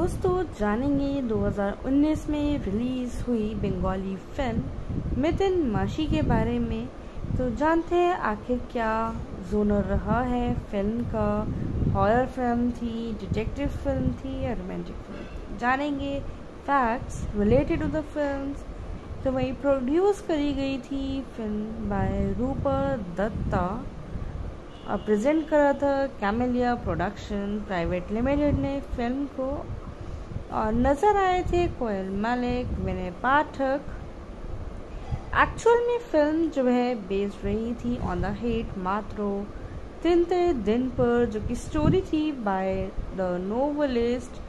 दोस्तों, जानेंगे 2019 में रिलीज़ हुई बंगाली फ़िल्म मितिन माशी के बारे में। तो जानते हैं आखिर क्या जोनर रहा है फ़िल्म का? हॉरर फ़िल्म थी डिटेक्टिव फ़िल्म थी या रोमांटिक फ़िल्म जानेंगे facts related to the film तो वही प्रोड्यूस करी गई थी फ़िल्म बाय रूपा दत्ता और प्रेजेंट करा था कैमेलिया प्रोडक्शन प्राइवेट लिमिटेड ने फ़िल्म को। और नज़र आए थे कोयल मलिक, विनय पाठक। एक्चुअल में फ़िल्म जो है बेस्ड रही थी ऑन द हेट मात्रो। तिनते दिन पर जो कि स्टोरी थी by the novelist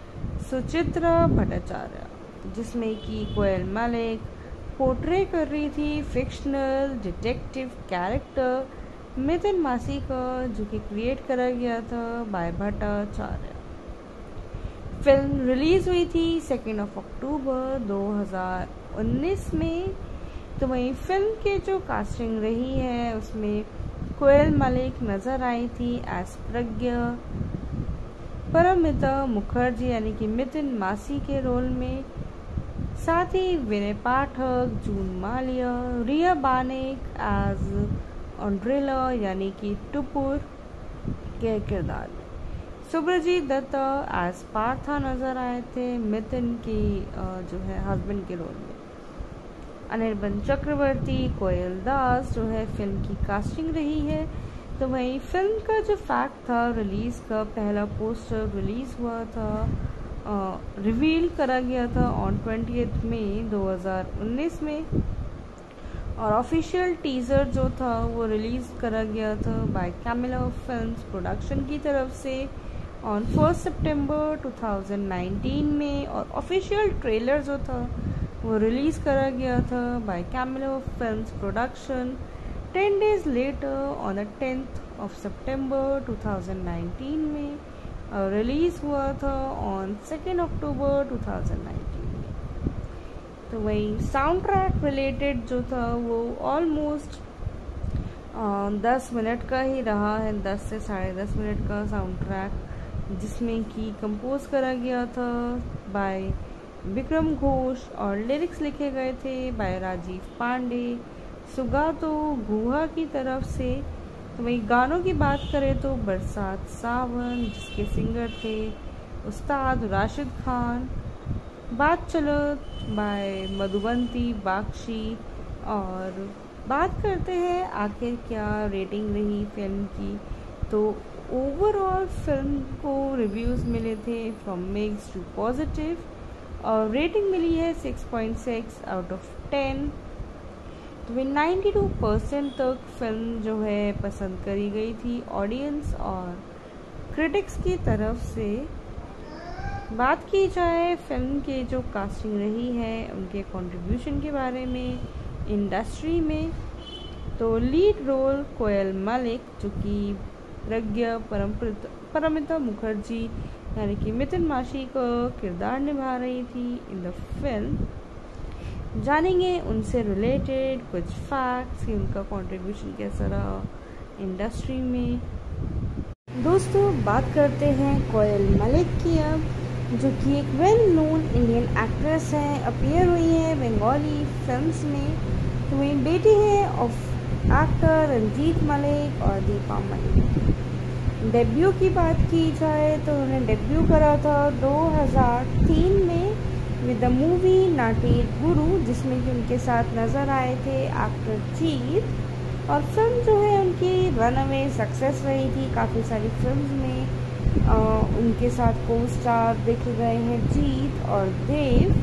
Suchitra Bhattacharya, जिसमें कि कोयल मलिक पोर्ट्रे कर रही थी फिक्शनल डिटेक्टिव कैरेक्टर मिथिन मासी का जो कि क्रिएट करा गया था बाय भट्टाचार्य। फ़िल्म रिलीज़ हुई थी सेकेंड ऑफ़ अक्टूबर 2019 में। तो वहीं फ़िल्म के जो कास्टिंग रही है, उसमें कोयल मलिक नज़र आई थी एस प्रज्ञा। परमिता मुखर्जी यानी कि मितिन मासी के रोल में। साथ ही विनय पाठक, जून मालिया, रिया बानेक एज ऑन्ड्रेला यानी कि टुपुर के किरदार। सुब्रजीत दत्त एज पार्था नज़र आए थे मितिन की जो है हस्बैंड के रोल में। अनिर्बन चक्रवर्ती, कोयल दास, जो है फ़िल्म की कास्टिंग रही है। तो वही फ़िल्म का जो फैक्ट था रिलीज़ का, पहला पोस्टर रिलीज़ हुआ था रिवील करा गया था ऑन ट्वेंटी मई 2019 में। और ऑफिशियल टीज़र जो था, वो रिलीज़ करा गया था बाय कैमिला फिल्म्स प्रोडक्शन की तरफ़ से। ऑन फ़र्स्ट सितंबर 2019 में और ऑफिशियल ट्रेलर जो था, वो रिलीज़ करा गया था by Camellia films production ten days later on the tenth of सितंबर 2019 में और रिलीज़ हुआ था ऑन सेकेंड अक्टूबर 2019 में। तो वही साउंड ट्रैक रिलेटेड जो था, वो ऑलमोस्ट दस मिनट का ही रहा है, दस से साढ़े दस मिनट का साउंड ट्रैक जिसमें कि कंपोज करा गया था बाय विक्रम घोष और लिरिक्स लिखे गए थे बाय राजीव पांडे। सुगा तो गुहा की तरफ़ से। तो वही गानों की बात करें तो बरसात सावन, जिसके सिंगर थे उस्ताद राशिद खान, बात चलो बाय मधुबंती बाक्षी और बात करते हैं आखिर क्या रेटिंग रही फ़िल्म की। तो ओवरऑल फ़िल्म को रिव्यूज़ मिले थे फ्रॉम मिक्स टू पॉजिटिव और रेटिंग मिली है 6.6 आउट ऑफ़ 10 तो वे 92 परसेंट तक फ़िल्म जो है पसंद करी गई थी ऑडियंस और क्रिटिक्स की तरफ़ से। बात की जाए फ़िल्म के जो कास्टिंग रही है, उनके कंट्रीब्यूशन के बारे में इंडस्ट्री में तो लीड रोल कोयल मलिक, जो कि प्रज्ञा परमिता मुखर्जी, यानी कि मितिन माशी का किरदार निभा रही थी इन द फ़िल्म जानेंगे उनसे रिलेटेड कुछ फैक्ट्स कि उनका कंट्रीब्यूशन कैसा रहा इंडस्ट्री में। दोस्तों, बात करते हैं कोयल मलिक की अब, जो कि एक वेल नोन इंडियन एक्ट्रेस है अपियर हुई है बंगाली फिल्म्स में। तो वही बेटी है ऑफ़ एक्टर रंजीत मलिक और दीपा मलिक। डेब्यू की बात की जाए तो उन्होंने डेब्यू करा था 2003 में विद द मूवी नाटेर गुरु जिसमें कि उनके साथ नज़र आए थे एक्टर जीत और फ़िल्म जो है उनकी रन अवे सक्सेस रही थी। काफ़ी सारी फ़िल्म में आ, उनके साथ को स्टार देखे गए हैं जीत और देव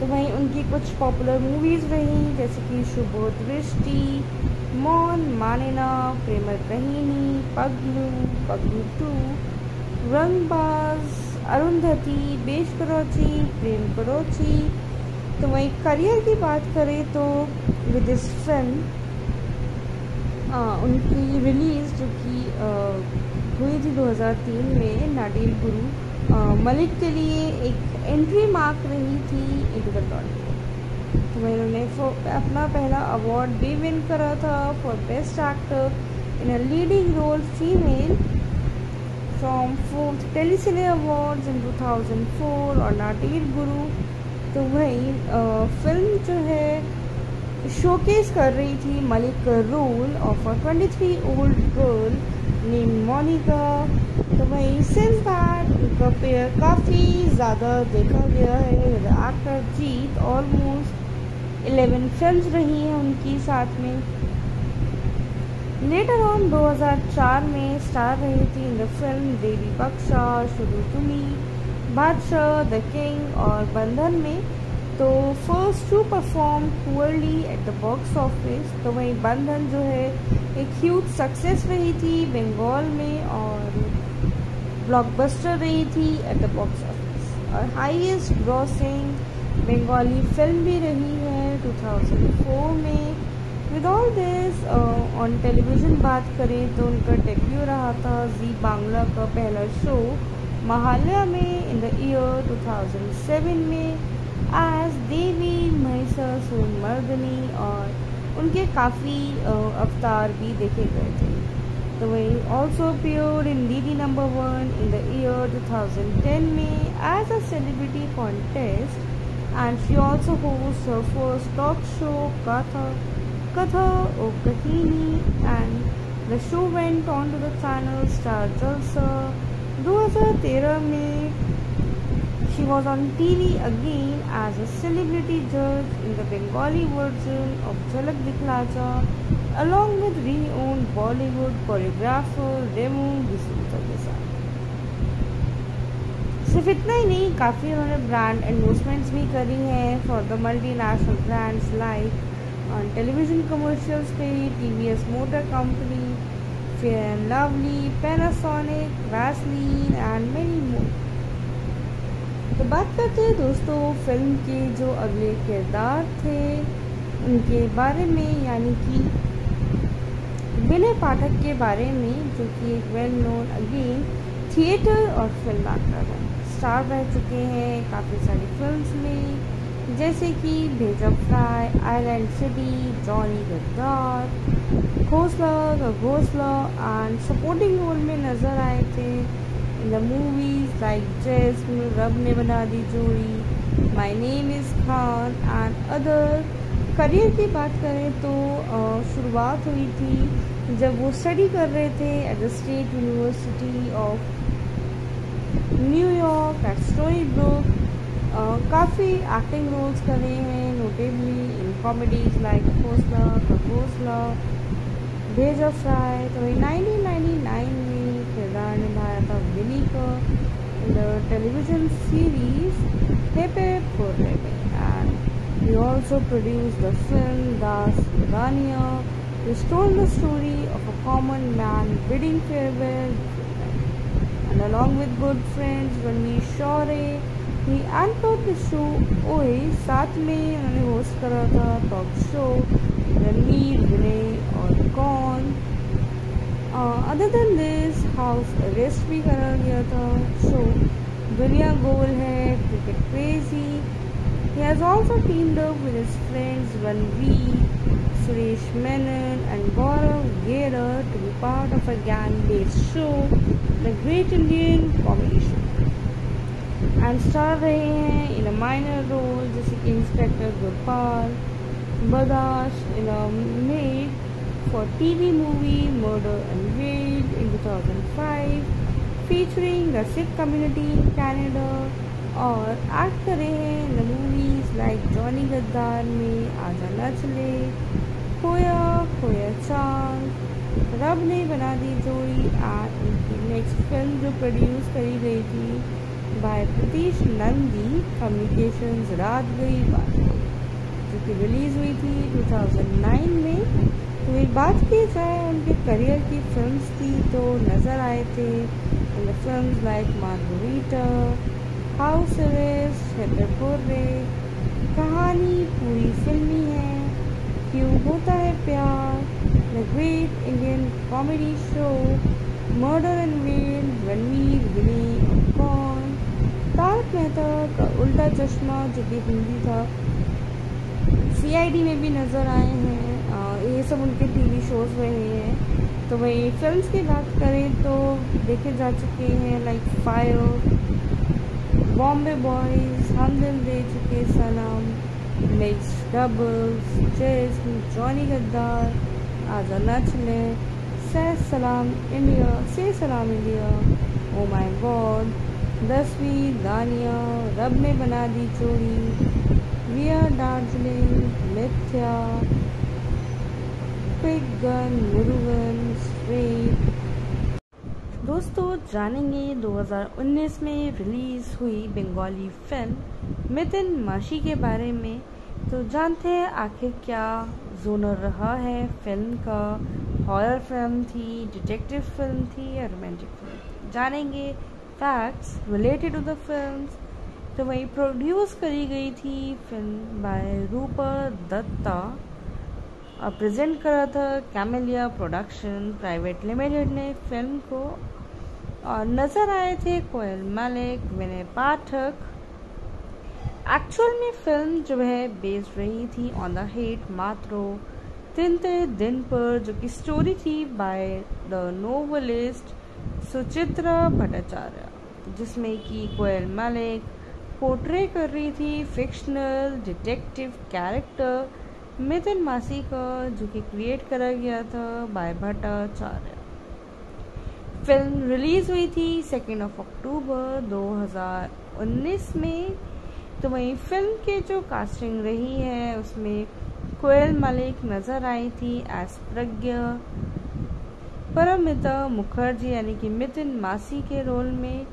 तो वहीं उनकी कुछ पॉपुलर मूवीज़ रही जैसे कि शुभ दृष्टि मौन मानिना प्रेम कहीनी पगलू पगलू टू। रंगबाज, अरुंधति, बेश करोची, प्रेम करोची। तो वहीं करियर की बात करें तो विद इस फ़िल्म उनकी रिलीज़ जो कि हुई थी 2003 में, नाडिल गुरु मलिक के लिए एक एंट्री मार्क रही थी इंटू द तो उन्होंने अपना पहला अवार्ड भी विन करा था for best actor in a leading role female from fourth Telecine awards in 2004 और नाटेर गुरु। तो वही फ़िल्म जो है शोकेस कर रही थी मलिक का role of a 23 old girl name Monica तो वही सिंस दैट उनका पेयर काफ़ी ज़्यादा देखा गया है। एक्टर जीत ऑलमोस्ट 11 फिल्म्स रही हैं उनकी साथ में। लेटर ऑन 2004 में स्टार रही थी इन द फ़िल्म देवी बख्शा शुरू तुमी बादशाह द किंग और बंधन में। तो first two perform poorly at the box office तो वहीं बंधन जो है, एक ह्यूज सक्सेस रही थी बंगाल में और ब्लॉकबस्टर रही थी एट द बॉक्स ऑफ़िस और हाईएस्ट ग्रॉसिंग बंगाली फ़िल्म भी रही है 2004 में. With all this on television बात करें तो उनका डेब्यू रहा था जी बांग्ला का पहला शो महाल्या में इन द ईयर 2007 में एज देवी महिषासुर मर्दनी और उनके काफ़ी uh, अवतार भी देखे गए थे. तो वही also pure in the number one in the year 2010 में as a celebrity contest and she also hosts her first talk show, Katha, Katha or Kahini, and the show went on to the channel Star Jalsa. 2013 she was on TV again as a celebrity judge in the Bengali version of Jhalak Dikhlaja along with renowned Bollywood choreographer Remu D'Souza सिर्फ़ इतना ही नहीं काफ़ी उन्होंने brand endorsements भी करी हैं for the multinational brands like on television commercials पे TVS Motor Company, Fair and Lovely, Panasonic, Vaseline and many more. तो बात करते हैं दोस्तों फ़िल्म के जो अगले किरदार थे उनके बारे में यानी कि विनय पाठक के बारे में जो कि एक वेल नोन अगेन थिएटर और फ़िल्म एक्टर है स्टार रह चुके हैं काफ़ी सारी फिल्म्स में, जैसे कि Bheja fry island city Johnny Gaddar Ghosla Ghosla and supporting role में नज़र आए थे इन द मूवीज़ लाइक जेस रब ने बना दी जोड़ी my name is Khan and other career की बात करें तो शुरुआत हुई थी जब वो स्टडी कर रहे थे at the State University of New York at Stony Brook काफ़ी एक्टिंग रोल्स करे हैं notably in comedies like Khosla खगोसला Bheja fry तो नाइनटीन नाइनटी नाइन में किरदार निभाया था विनी का इन द टेलीविज़न सीरीज़ हेपे पोरे and he also produced the film Das Rania which told the story of a common man bidding farewell and along with good friends Ranveer Shore ही anchor the show ओए साथ में उन्होंने host करा था talk show Ranveer Vinay और कौन other than this house arrest भी करा गया था show Duniya Gol Hai cricket crazy He has also teamed up with his friends Ranveer, Suresh Menon and Gaurav Gera to be part of a gang-based show, The Great Indian Comedy Show. And star रहे हैं in a minor role जैसे कि inspector Gopal Badash in a made for TV movie murder and wed in 2005 featuring the Sikh community in Canada और act कर रहे हैं in the movies like Johnny Gaddaar में आजा न चले खोया खोया चाँद रब ने बना दी जोड़ी। एंड उनकी नेक्स्ट फ़िल्म जो प्रोड्यूस करी गई थी, बाय प्रतीश नंदी कम्युनिकेशंस रात गई बात जो कि रिलीज़ हुई थी 2009 में। तो एक बात की जाए, उनके करियर की फिल्म्स की तो नज़र आए थे। Film like Margarita house arrest हेटरपुरे कहानी पूरी फिल्मी है। क्यों होता है प्यार? The great Indian comedy show murder and well Ranveer Vinay कौन तारक मेहता का उल्टा चश्मा जो कि हिंदी था सीआईडी में भी नज़र आए हैं। ये सब उनके टीवी शोज़ रहे हैं तो वही फिल्म्स की बात करें तो देखे जा चुके हैं लाइक फायर बॉम्बे बॉयज़ हम दिल दे चुके सलाम। मिक्स डबल्स चेस जॉनी गद्दार आजा नच ले। से सलाम इंडिया से सलाम इंडिया। ओ माय गॉड दसवीं दानिया, रब ने बना दी चोरी। विया दार्जिलिंग मिथ्या। क्विक गन मुरुगन स्ट्रेट दोस्तों, जानेंगे 2019 में रिलीज़ हुई बंगाली फ़िल्म मितिन माशी के बारे में। तो जानते हैं आखिर क्या जोनर रहा है फ़िल्म का? हॉरर फ़िल्म थी डिटेक्टिव फ़िल्म थी या रोमांटिक फ़िल्म जानेंगे। Facts related to the films तो वही प्रोड्यूस करी गई थी फ़िल्म बाय रूपा दत्ता और प्रेजेंट करा था कैमेलिया प्रोडक्शन प्राइवेट लिमिटेड ने फ़िल्म को। और नज़र आए थे कोयल मलिक विनय पाठक एक्चुअल में फ़िल्म जो है बेस्ड रही थी ऑन द हेट मात्रो, तिनते दिन पर, जो कि स्टोरी थी by the novelist Suchitra Bhattacharya, जिसमें कि कोयल मलिक पोर्ट्रे कर रही थी फिक्शनल डिटेक्टिव कैरेक्टर मिथुन मासी का जो कि क्रिएट करा गया था बाय भट्टाचार्य। फ़िल्म रिलीज़ हुई थी सेकेंड ऑफ़ अक्टूबर 2019 में। तो वहीं फ़िल्म के जो कास्टिंग रही है, उसमें कोयल मलिक नज़र आई थी एस प्रज्ञा। परमिता मुखर्जी यानी कि मितिन मासी के रोल में,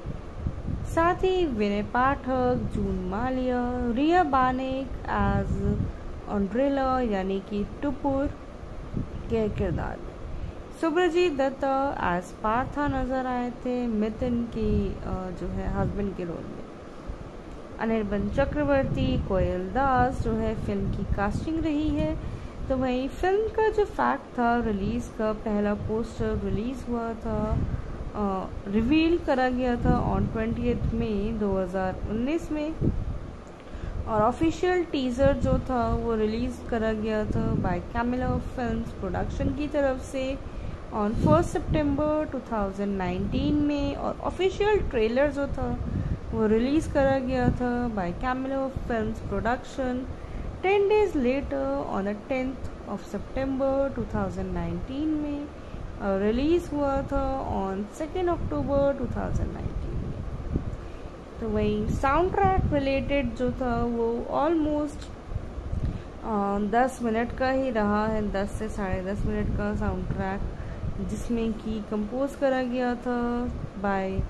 साथ ही विनय पाठक, जून मालिया, रिया बानेक एज ऑन्ड्रेला यानी कि टुपुर के किरदार। में सुब्रजीत दत्ता एज पार्था नज़र आए थे मितिन की जो है हस्बैंड के रोल में। अनिर्बन चक्रवर्ती, कोयल दास जो है फ़िल्म की कास्टिंग रही है। तो वही फ़िल्म का जो फैक्ट था रिलीज़ का, पहला पोस्टर रिलीज़ हुआ था रिवील करा गया था ऑन ट्वेंटी मई 2019 में। और ऑफिशियल टीज़र जो था, वो रिलीज़ करा गया था बाय कैमिला फिल्म्स प्रोडक्शन की तरफ़ से ऑन फ़र्स्ट सितंबर 2019 में। और ऑफिशियल ट्रेलर जो था वो रिलीज़ करा गया था by Camellia film production ten days later on the tenth of सितंबर 2019 में रिलीज़ हुआ था ऑन सेकेंड अक्टूबर 2019 में। तो वही साउंड ट्रैक रिलेटेड जो था वो ऑलमोस्ट दस मिनट का ही रहा है, दस से साढ़े दस मिनट का साउंड ट्रैक जिसमें कि कंपोज करा गया था बाय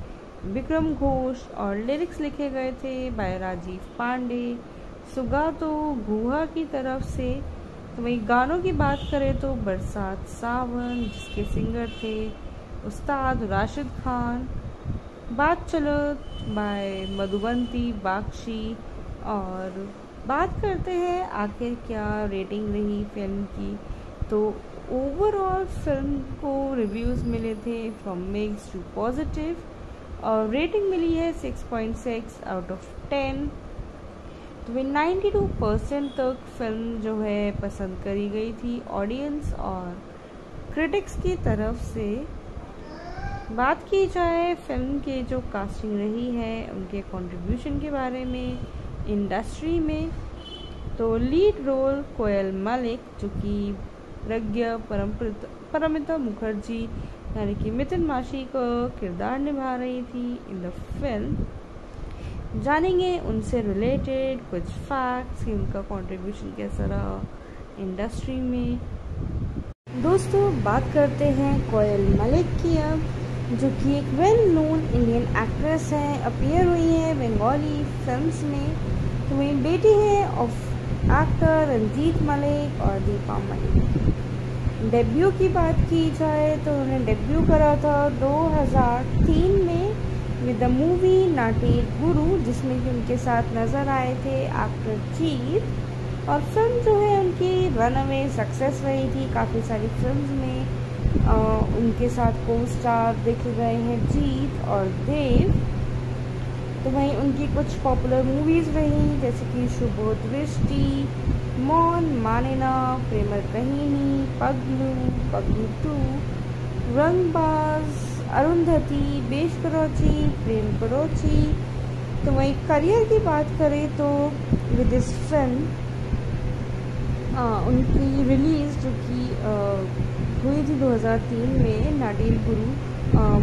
विक्रम घोष और लिरिक्स लिखे गए थे बाय राजीव पांडे। सुगा तो गुहा की तरफ़ से। तो वही गानों की बात करें तो बरसात सावन, जिसके सिंगर थे उस्ताद राशिद खान। बात चलो बाय मधुबंती बाक्षी और बात करते हैं आखिर क्या रेटिंग रही फ़िल्म की। तो ओवरऑल फ़िल्म को रिव्यूज़ मिले थे फ्रॉम मेक्स टू पॉजिटिव और रेटिंग मिली है 6.6 आउट ऑफ़ 10 तो वे 92 परसेंट तक फ़िल्म जो है पसंद करी गई थी ऑडियंस और क्रिटिक्स की तरफ़ से। बात की जाए फ़िल्म के जो कास्टिंग रही है, उनके कंट्रीब्यूशन के बारे में इंडस्ट्री में तो लीड रोल कोयल मलिक, जो कि प्रज्ञा परमिता मुखर्जी यानी कि मिथुन माशी को किरदार निभा रही थी इन द फ़िल्म जानेंगे उनसे रिलेटेड कुछ फैक्ट्स कि उनका कंट्रीब्यूशन कैसा रहा इंडस्ट्री में. दोस्तों, बात करते हैं कोयल मलिक की अब, जो कि एक वेल नोन इंडियन एक्ट्रेस है अपियर हुई है बंगाली फिल्म्स में. तो वही बेटी है ऑफ़ एक्टर रंजीत मलिक और दीपा मलिक डेब्यू की बात की जाए तो उन्होंने डेब्यू करा था 2003 में विद द मूवी नाटी गुरु जिसमें कि उनके साथ नज़र आए थे एक्टर जीत और फ़िल्म जो है उनकी रन अवे सक्सेस रही थी। काफ़ी सारी फ़िल्म में आ, उनके साथ को स्टार देखे गए हैं जीत और देव तो वहीं उनकी कुछ पॉपुलर मूवीज़ रही जैसे कि शुभ दृष्टि मौन मानेना, प्रेमर कहीनी, पगलू पगलू टू रंगबाज, अरुंधति, बेश करोची, प्रेम करोची। तो वहीं करियर की बात करें तो विद दिस फ़िल्म उनकी रिलीज़ जो कि हुई थी 2003 में नाडिल गुरु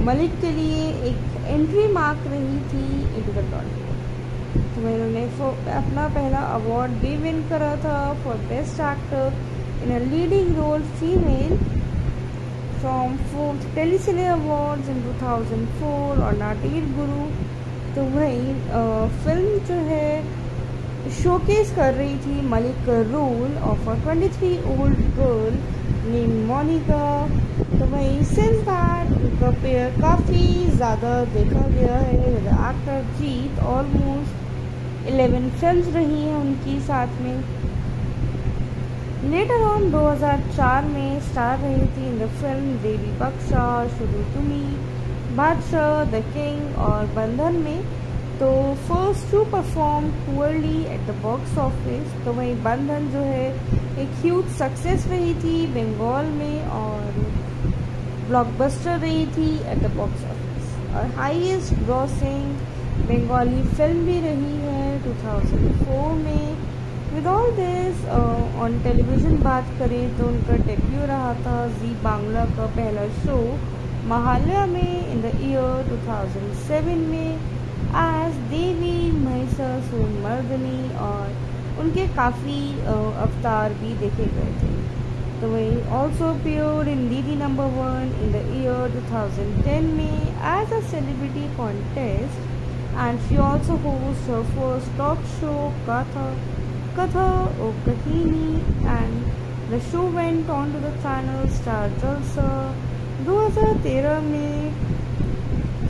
मलिक के लिए एक एंट्री मार्क रही थी इंटू उन्होंने अपना पहला अवार्ड भी विन करा था for best actor in a leading role female from fourth Telecine awards in 2004 और नाटिर गुरु। तो वही फ़िल्म जो है शोकेस कर रही थी Mallick role of a 23 old girl name Monica तो वही सिंस दैट उनका पेयर काफ़ी ज़्यादा देखा गया है। एक्टर जीत ऑलमोस्ट 11 फिल्म्स रही हैं उनकी साथ में। लेटर ऑन 2004 में स्टार रही थी इन द फ़िल्म देवी बख्शा शुरू तुमी बादशाह द किंग और बंधन में। तो first to perform poorly at the box office तो वहीं बंधन जो है, एक ह्यूज सक्सेस रही थी बंगाल में और ब्लॉकबस्टर रही थी एट द बॉक्स ऑफ़िस और हाईएस्ट ग्रॉसिंग बंगाली फ़िल्म भी रही है 2004 में. With all this on television बात करें तो उनका डेब्यू रहा था जी बांग्ला का पहला शो महालया में इन द ईयर 2007 में. एज देवी महिषासुर मर्दनी और उनके काफ़ी अवतार भी देखे गए थे. तो वही also appeared in Didi number one in the year 2010 में as a celebrity contest and she also hosts her first talk show, Katha, Katha O Kahini, and the show went on to the channel Star Jalsa. 2013 में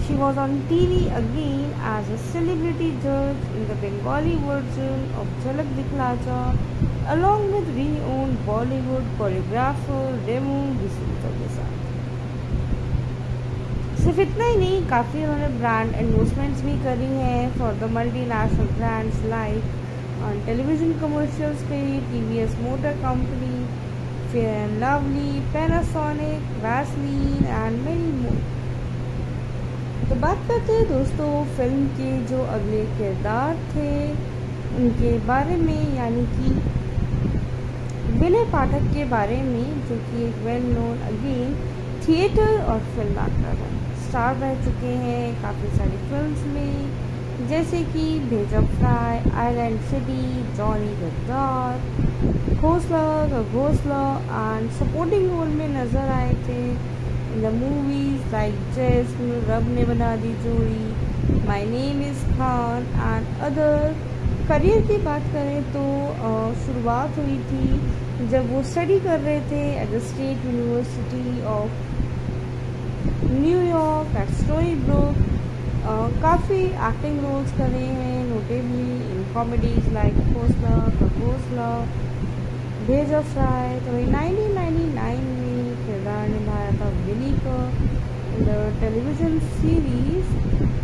she was on TV again as a celebrity judge in the Bengali version of Jhalak Dikhla along with renowned Bollywood choreographer Remu D'Souza. सिर्फ़ इतना ही नहीं काफ़ी उन्होंने brand endorsements भी करी हैं for the multinational brands like on television commercials पे T V S motor company Fair and lovely Panasonic, Vaseline and many more. तो बात करते हैं दोस्तों फ़िल्म के जो अगले किरदार थे उनके बारे में यानी कि विनय पाठक के बारे में जो कि एक वेल नोन अगेन थिएटर और फ़िल्म एक्टर हैं स्टार रह चुके हैं काफ़ी सारी फिल्म्स में। जैसे कि Bheja fry island city Johnny Gaddar Ghosla the Ghosla and supporting role में नज़र आए थे इन द मूवीज़ लाइक जैस्म रब ने बना दी जोड़ी my name is Khan and other career की बात करें तो शुरुआत हुई थी जब वो स्टडी कर रहे थे at the State University of New York at Stony Brook काफ़ी एक्टिंग रोल्स करे हैं notably in comedies like Ghosla the Ghosla Bheja fry तो वही 1999 में किरदार निभाया था विली का इन द टेलीविज़न सीरीज़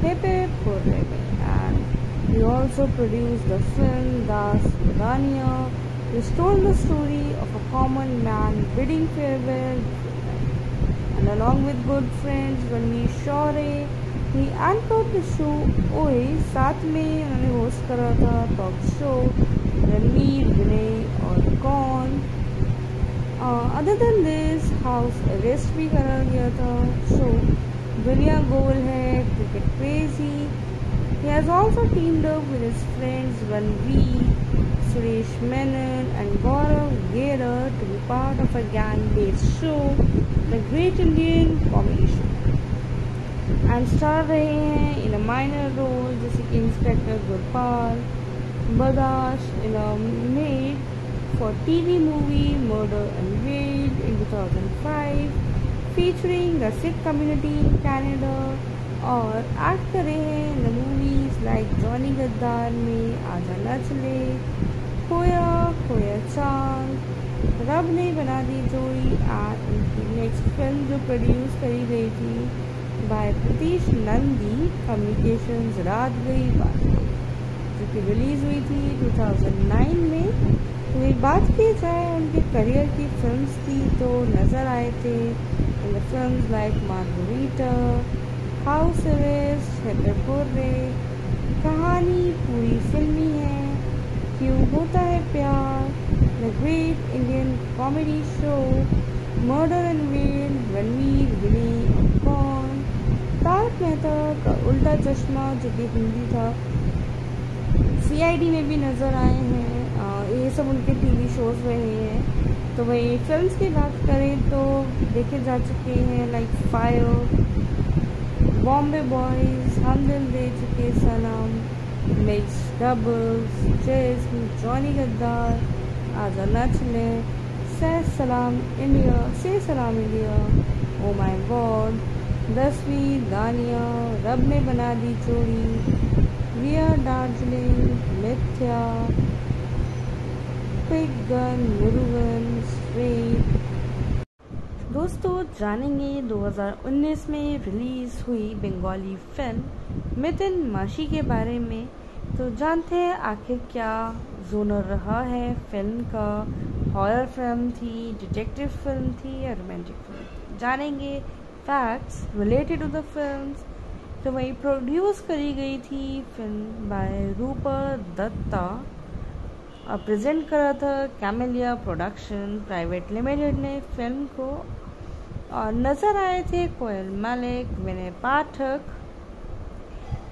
पेपे पुर्रे में and he also produced the film Das Udania which told the story of a common man bidding farewell and along with good friends Ranveer Shore he anchored the show ओए साथ में उन्होंने host करा था talk show Ranveer Vinay और कौन other than this house arrest भी करा गया था so Duniya Gol Hai cricket crazy He has also teamed up with his friends Ranveer, Suresh Menon and Gaurav Gera to be part of a gang-based show, The Great Indian Comedy Show. And star रहे हैं in a minor role जैसे कि inspector Gurpal Badash in a made for TV movie Murder and Wade in 2005 featuring the Sikh community in Canada और act करे हैं in the movies like Johnny Gaddaar में आजा नचले खोया खोया चाँद रब ने बना दी जोड़ी आज उनकी नेक्स्ट फ़िल्म जो प्रोड्यूस करी गई थी बाय प्रतीश नंदी कम्युनिकेशंस रात गई बात जो कि रिलीज़ हुई थी 2009 में। तो बात की जाए उनके करियर की फिल्म्स की तो नज़र आए थे। Films like Margarita house arrest हेटरपुर्रे कहानी पूरी फिल्मी है। क्यों होता है प्यार the great Indian comedy show murder and well Ranveer Vinay कौन तारक मेहता का उल्टा चश्मा जो कि हिंदी था सीआईडी में भी नज़र आए हैं ये सब उनके टीवी शोज़ रहे हैं। तो वही फिल्म्स की बात करें तो देखे जा चुके हैं लाइक फायर बॉम्बे बॉयज़ हम दिल दे चुके सलाम। मिक्स डबल्स चेस जॉनी गद्दार आजा नच ले से सलाम इंडिया से सलाम इंडिया ओ माय गॉड दसवीं दानिया रब ने बना दी चोरी विया दार्जिलिंग मिथ्या पिक गन मुरुगन स्ट्रीट दोस्तों, जानेंगे 2019 में रिलीज़ हुई बंगाली फ़िल्म मितिन माशी के बारे में। तो जानते हैं आखिर क्या जोनर रहा है? फ़िल्म का हॉरर फ़िल्म थी डिटेक्टिव फ़िल्म थी या रोमांटिक फ़िल्म जानेंगे facts related to the film तो वही प्रोड्यूस करी गई थी film by Rupa Datta present करा था कैमेलिया प्रोडक्शन प्राइवेट लिमिटेड ने फ़िल्म को। और नज़र आए थे कोयल मलिक, विनय पाठक।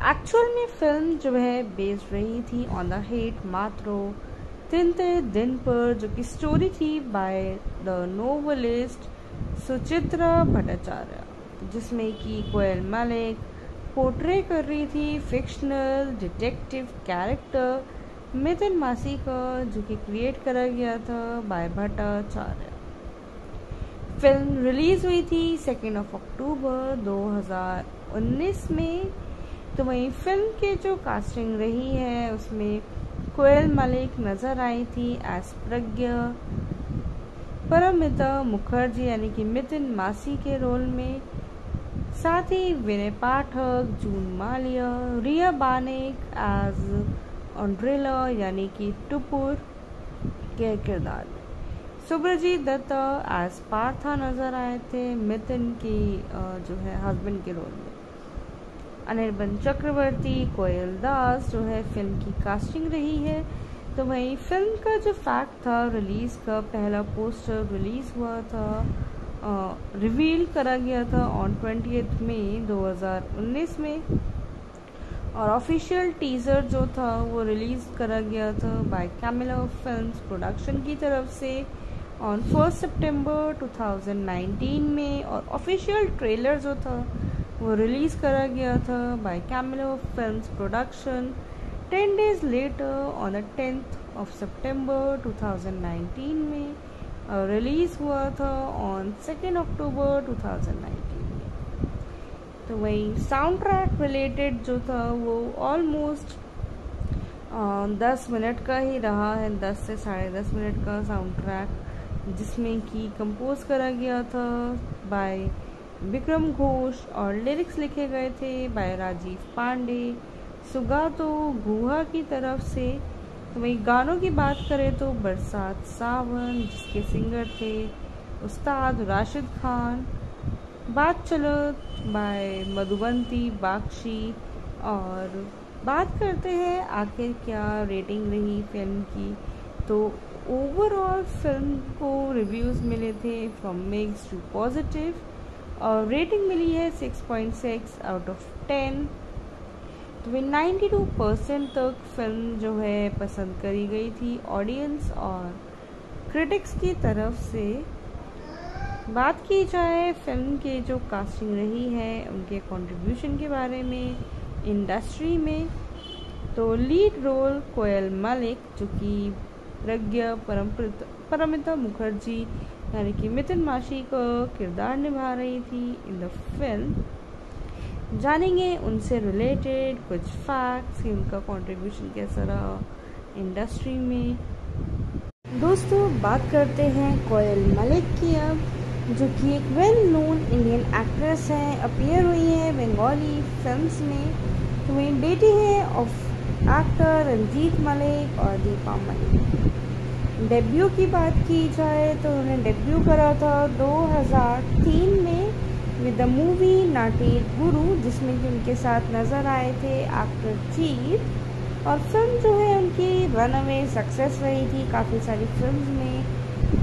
एक्चुअल में फ़िल्म जो है बेस्ड रही थी ऑन द हेट मात्रो। तिनते दिन पर जो कि स्टोरी थी by the novelist Suchitra Bhattacharya, जिसमें कि कोयल मलिक पोर्ट्रे कर रही थी फिक्शनल डिटेक्टिव कैरेक्टर मिथिन मासी का जो कि क्रिएट करा गया था बाय भट्टाचार्य। फ़िल्म रिलीज़ हुई थी सेकेंड ऑफ़ अक्टूबर 2019 में। तो वहीं फ़िल्म के जो कास्टिंग रही है, उसमें कोयल मलिक नज़र आई थी एस प्रज्ञा। परमिता मुखर्जी यानी कि मितिन मासी के रोल में। साथ ही विनय पाठक, जून मालिया, रिया बानेक एज ऑन्ड्रेला यानी कि टुपुर के किरदार में। सुब्रजीत दत्त एज पार्था नज़र आए थे मितिन की जो है हस्बैंड के रोल में। अनिर्बन चक्रवर्ती, कोयल दास, जो है फ़िल्म की कास्टिंग रही है। तो वहीं फ़िल्म का जो फैक्ट था रिलीज़ का, पहला पोस्टर रिलीज़ हुआ था रिवील करा गया था ऑन ट्वेंटी मई 2019 में। और ऑफिशियल टीज़र जो था, वो रिलीज़ करा गया था बाय कैमिला फिल्म्स प्रोडक्शन की तरफ़ से। ऑन फ़र्स्ट सितंबर 2019 में और ऑफिशियल ट्रेलर जो था, वो रिलीज़ करा गया था by Camellia films production ten days later on the tenth of सितंबर 2019 में रिलीज़ हुआ था ऑन सेकेंड अक्टूबर 2019 में। तो वही साउंड ट्रैक रिलेटेड जो था, वो ऑलमोस्ट दस मिनट का ही रहा है, दस से साढ़े दस मिनट का साउंड ट्रैक जिसमें कि कंपोज करा गया था बाय विक्रम घोष और लिरिक्स लिखे गए थे बाय राजीव पांडे। सुगा तो गुहा की तरफ़ से तो वही गानों की बात करें तो बरसात सावन, जिसके सिंगर थे उस्ताद राशिद खान, बात चलो बाय मधुबंती बाक्षी और बात करते हैं आखिर क्या रेटिंग रही फ़िल्म की? तो ओवरऑल फ़िल्म को रिव्यूज़ मिले थे फ्रॉम मिक्स टू पॉजिटिव और रेटिंग मिली है 6.6 आउट ऑफ़ 10 तो वे 92 परसेंट तक फ़िल्म जो है पसंद करी गई थी ऑडियंस और क्रिटिक्स की तरफ़ से। बात की जाए फ़िल्म के जो कास्टिंग रही है, उनके कंट्रीब्यूशन के बारे में इंडस्ट्री में तो लीड रोल कोयल मलिक, जो कि प्रज्ञा परमिता मुखर्जी, यानी कि मितिन माशी का किरदार निभा रही थी इन द फ़िल्म जानेंगे उनसे रिलेटेड कुछ फैक्ट्स कि उनका कंट्रीब्यूशन कैसा रहा इंडस्ट्री में। दोस्तों, बात करते हैं कोयल मलिक की अब, जो कि एक वेल नोन इंडियन एक्ट्रेस है अपियर हुई है बंगाली फिल्म्स में। तो बेटी है ऑफ़ एक्टर रंजीत मलिक और दीपा मलिक। डेब्यू की बात की जाए तो उन्होंने डेब्यू करा था 2003 में विद द मूवी नाटेर गुरु जिसमें कि उनके साथ नज़र आए थे एक्टर जीत और फ़िल्म जो है उनकी रन अवे सक्सेस रही थी। काफ़ी सारी फ़िल्म में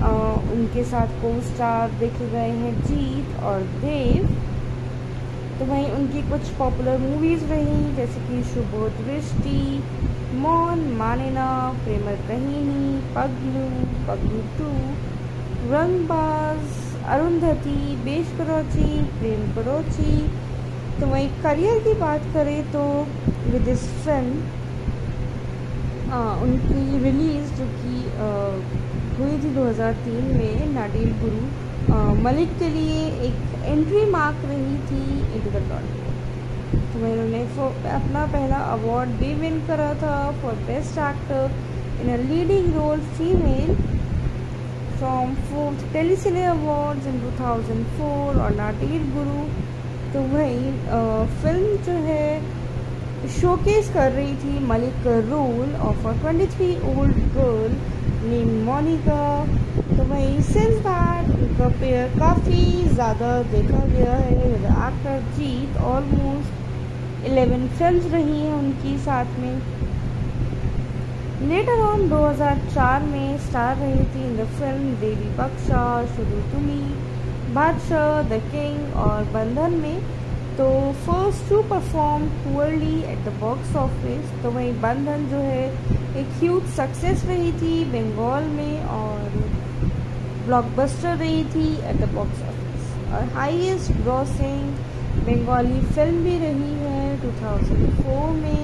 आ, उनके साथ को स्टार देखे गए हैं जीत और देव। तो वहीं उनकी कुछ पॉपुलर मूवीज़ रही, जैसे कि शुभ दृष्टि मौन, मानेना, प्रेमर कहीनी, पगलू पगलू टू, रंगबाज अरुंधति बेश करोची, प्रेम करोची। तो वही करियर की बात करें तो विद फ़िल्म उनकी रिलीज़ जो कि हुई थी 2003 में, नाडिल गुरु। मलिक के लिए एक एंट्री मार्क रही थी इंटू द टॉलीवुड तो अपना पहला अवार्ड भी विन करा था for best actor in a leading role female from fourth Telecine awards in 2004 और नाटीर गुरु। तो वही फ़िल्म जो है शोकेस कर रही थी मलिक का role of a 23 old girl name Monica तो वही सिंस दैट उनका पेयर काफ़ी ज़्यादा देखा गया है। Actor Jeet almost eleven films रही हैं उनकी साथ में। लेटर ऑन 2004 में स्टार रही थी इन द फ़िल्म देवी बख्शा शुरू तुमी बादशाह द किंग और बंधन में। तो first to perform poorly at the box office तो वहीं बंधन जो है, एक ह्यूज सक्सेस रही थी बंगाल में और ब्लॉकबस्टर रही थी एट द बॉक्स ऑफ़िस और हाईएस्ट ग्रॉसिंग बंगाली फ़िल्म भी रही है 2004 में.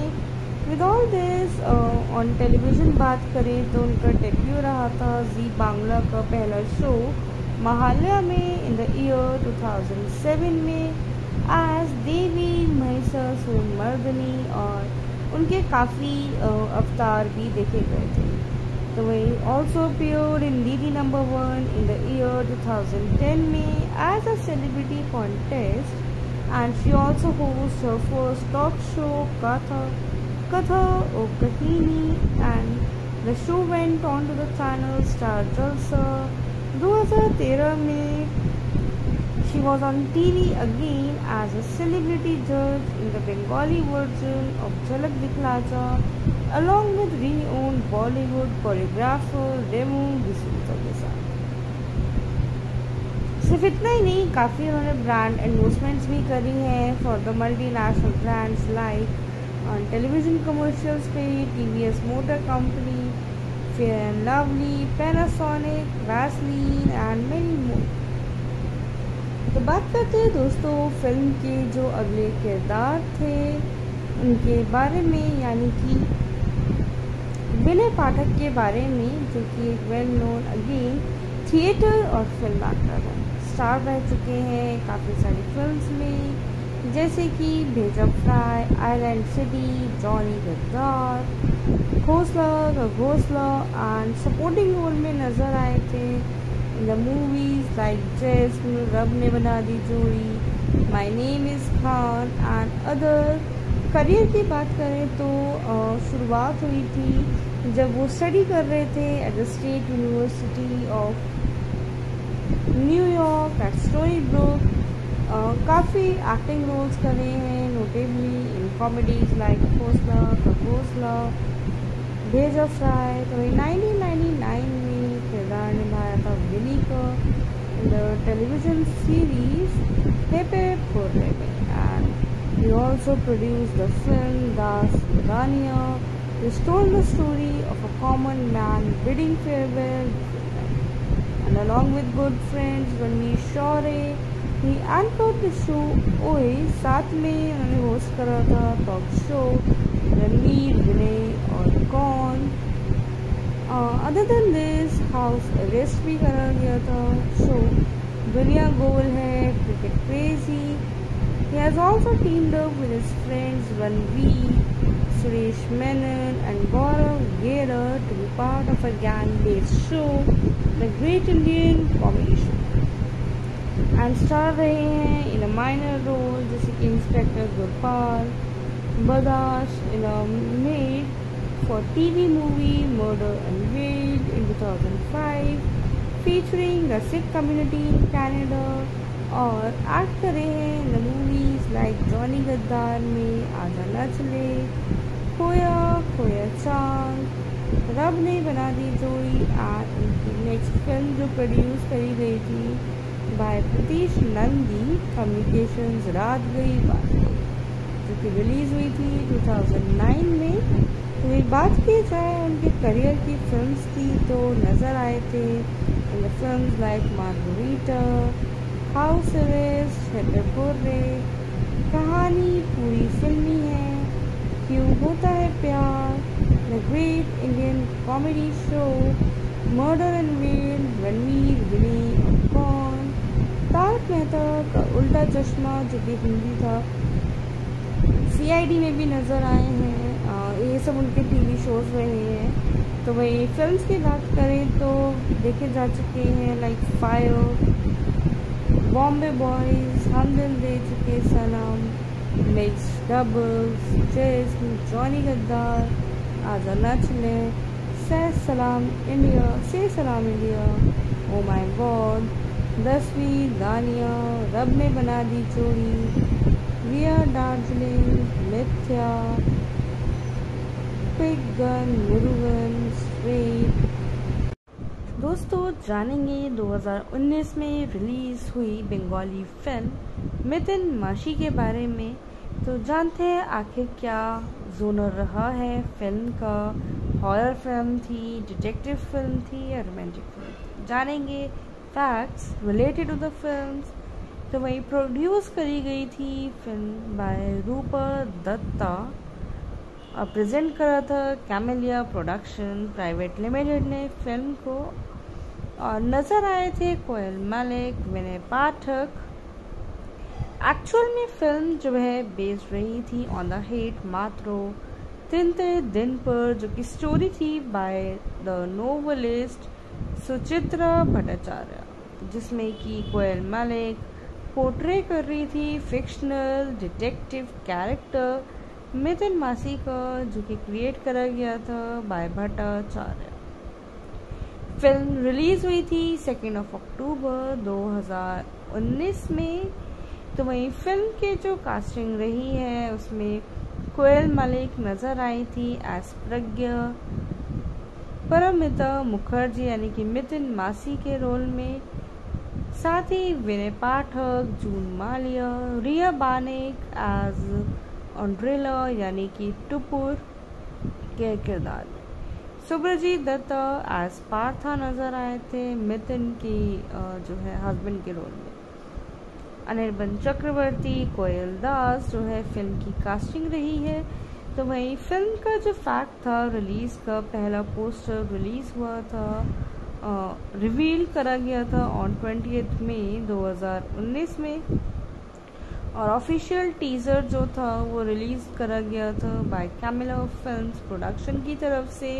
With all this on television बात करें तो उनका डेब्यू रहा था जी बांग्ला का पहला शो महालया में इन द ईयर 2007 में. एज देवी महिषासुर मर्दनी और उनके काफ़ी uh, अवतार भी देखे गए थे तो वही also appeared in Didi number one in the year 2010 में as a celebrity contest and she also hosts her first talk show Katha Katha or Kahini and the show went on to the channel Star Jalsa 2013 में She was on TV again as a celebrity judge in the Bengali version of Jhalak Dikhlaja along with renowned Bollywood choreographer Remu के साथ सिर्फ़ इतना ही नहीं काफ़ी उन्होंने brand endorsements भी करी हैं for the multinational brands like on television commercials पे T V S motor company fair and lovely Panasonic Vaseline and many more तो बात करते हैं दोस्तों, फ़िल्म के जो अगले किरदार थे, उनके बारे में, यानी कि विनय पाठक के बारे में, जो कि एक वेल नोन अगेन थिएटर और फ़िल्म एक्टर है। स्टार रह चुके हैं काफ़ी सारी फिल्म्स में, जैसे कि Bheja fry island city Johnny Gaddar Ghosla the Ghosla and supporting role में नज़र आए थे। इन द मूवीज़ लाइक जैस रब ने बना दी जोड़ी my name is Khan and other career की बात करें तो शुरुआत हुई थी जब वो स्टडी कर रहे थे at the State University of New York at Stony Brook काफ़ी एक्टिंग रोल्स करे हैं notably in comedies like Ghosla घोसला भेजा फ्राई तो nineteen ninety nine में किरदार निभाया था विली का in the television series Pepe Porre में and he also produced the film Das Rania, which told the story of a common man bidding farewell and along with good friends Ranveer Shore he anchored the show ओए साथ में उन्होंने host करा था talk show Ranveer Vinay और कौन other than this house arrest भी करा गया था शो दुनिया गोल है cricket crazy He has also teamed up with his friends Ranveer, Suresh Menon and Gaurav Gera to be part of a gang-based show the great Indian comedy show and star रहे हैं in a minor role जैसे कि inspector Gopal बदाश in a made for TV movie, Murder Unveiled in 2005 featuring the Sikh community in Canada और act करे हैं the movies like Johnny गद्दार में आजा न चले खोया खोया चाँद रब ने बना दी जोड़ी आज उनकी नेक्स्ट फ़िल्म जो प्रोड्यूस करी गई थी बाय प्रतीश नंदी कम्युनिकेशंस रात गई बात जो कि रिलीज़ हुई थी 2009 में। तो बात की जाए, उनके करियर की फिल्म्स की तो नज़र आए थे। The like Margarita house arrest कहानी पूरी फिल्मी है। क्यों होता है प्यार? The great Indian comedy show murder and well Ranveer Vinay और कौन तारक मेहता का उल्टा चश्मा जो कि हिंदी था सीआईडी में भी नज़र आए हैं ये सब उनके टीवी शोज़ रहे हैं। तो वही फिल्म्स की बात करें तो देखे जा चुके हैं लाइक फायर बॉम्बे बॉयज़ हम दिल दे चुके सनम mixed doubles chase Johnny Gaddar, आजा नचले से सलाम इंडिया से सलाम इंडिया ओ माय गॉड दसवीं दानिया, रब ने बना दी चोरी रिया दार्जिलिंग मिथ्या बिग गन मुरुगन स्ट्रेट दोस्तों, जानेंगे 2019 में रिलीज़ हुई बंगाली फ़िल्म मितिन माशी के बारे में। तो जानते हैं आखिर क्या जोनर रहा है फ़िल्म का? हॉरर फ़िल्म थी डिटेक्टिव फ़िल्म थी या रोमांटिक फ़िल्म थी? जानेंगे facts related to the film तो वही प्रोड्यूस करी गई थी, film by Rupa Datta present करा था कैमेलिया प्रोडक्शन प्राइवेट लिमिटेड ने फ़िल्म को। और नज़र आए थे कोयल मलिक विनय पाठक एक्चुअल में फ़िल्म जो है बेस्ड रही थी ऑन द हेट मात्रो तीन तिनते दिन पर जो कि स्टोरी थी by the novelist Suchitra Bhattacharya जिसमें कि कोयल मलिक पोर्ट्रे कर रही थी फिक्शनल डिटेक्टिव कैरेक्टर मिथुन मासी का जो कि क्रिएट करा गया था बाय भट्टाचार्य फ़िल्म रिलीज़ हुई थी सेकेंड ऑफ़ अक्टूबर 2019 में। तो वहीं फ़िल्म के जो कास्टिंग रही है, उसमें कोयल मलिक नज़र आई थी एस प्रज्ञा परमिता मुखर्जी यानी कि मितिन मासी के रोल में साथ ही विनय पाठक, जून मालिया, रिया बानेक एज ऑन्ड्रेला यानी कि टुपुर के किरदार। सुब्रजीत दत्त एज पार्था नज़र आए थे मितिन की जो है हस्बैंड के रोल में। अनिर्बन चक्रवर्ती, कोयल दास, जो है फ़िल्म की कास्टिंग रही है। तो वही फ़िल्म का जो फैक्ट था रिलीज़ का पहला पोस्टर रिलीज़ हुआ था। रिवील करा गया था ऑन ट्वेंटी मई 2019 में। और ऑफिशियल टीज़र जो था, वो रिलीज़ करा गया था बाय कैमिला फिल्म्स प्रोडक्शन की तरफ़ से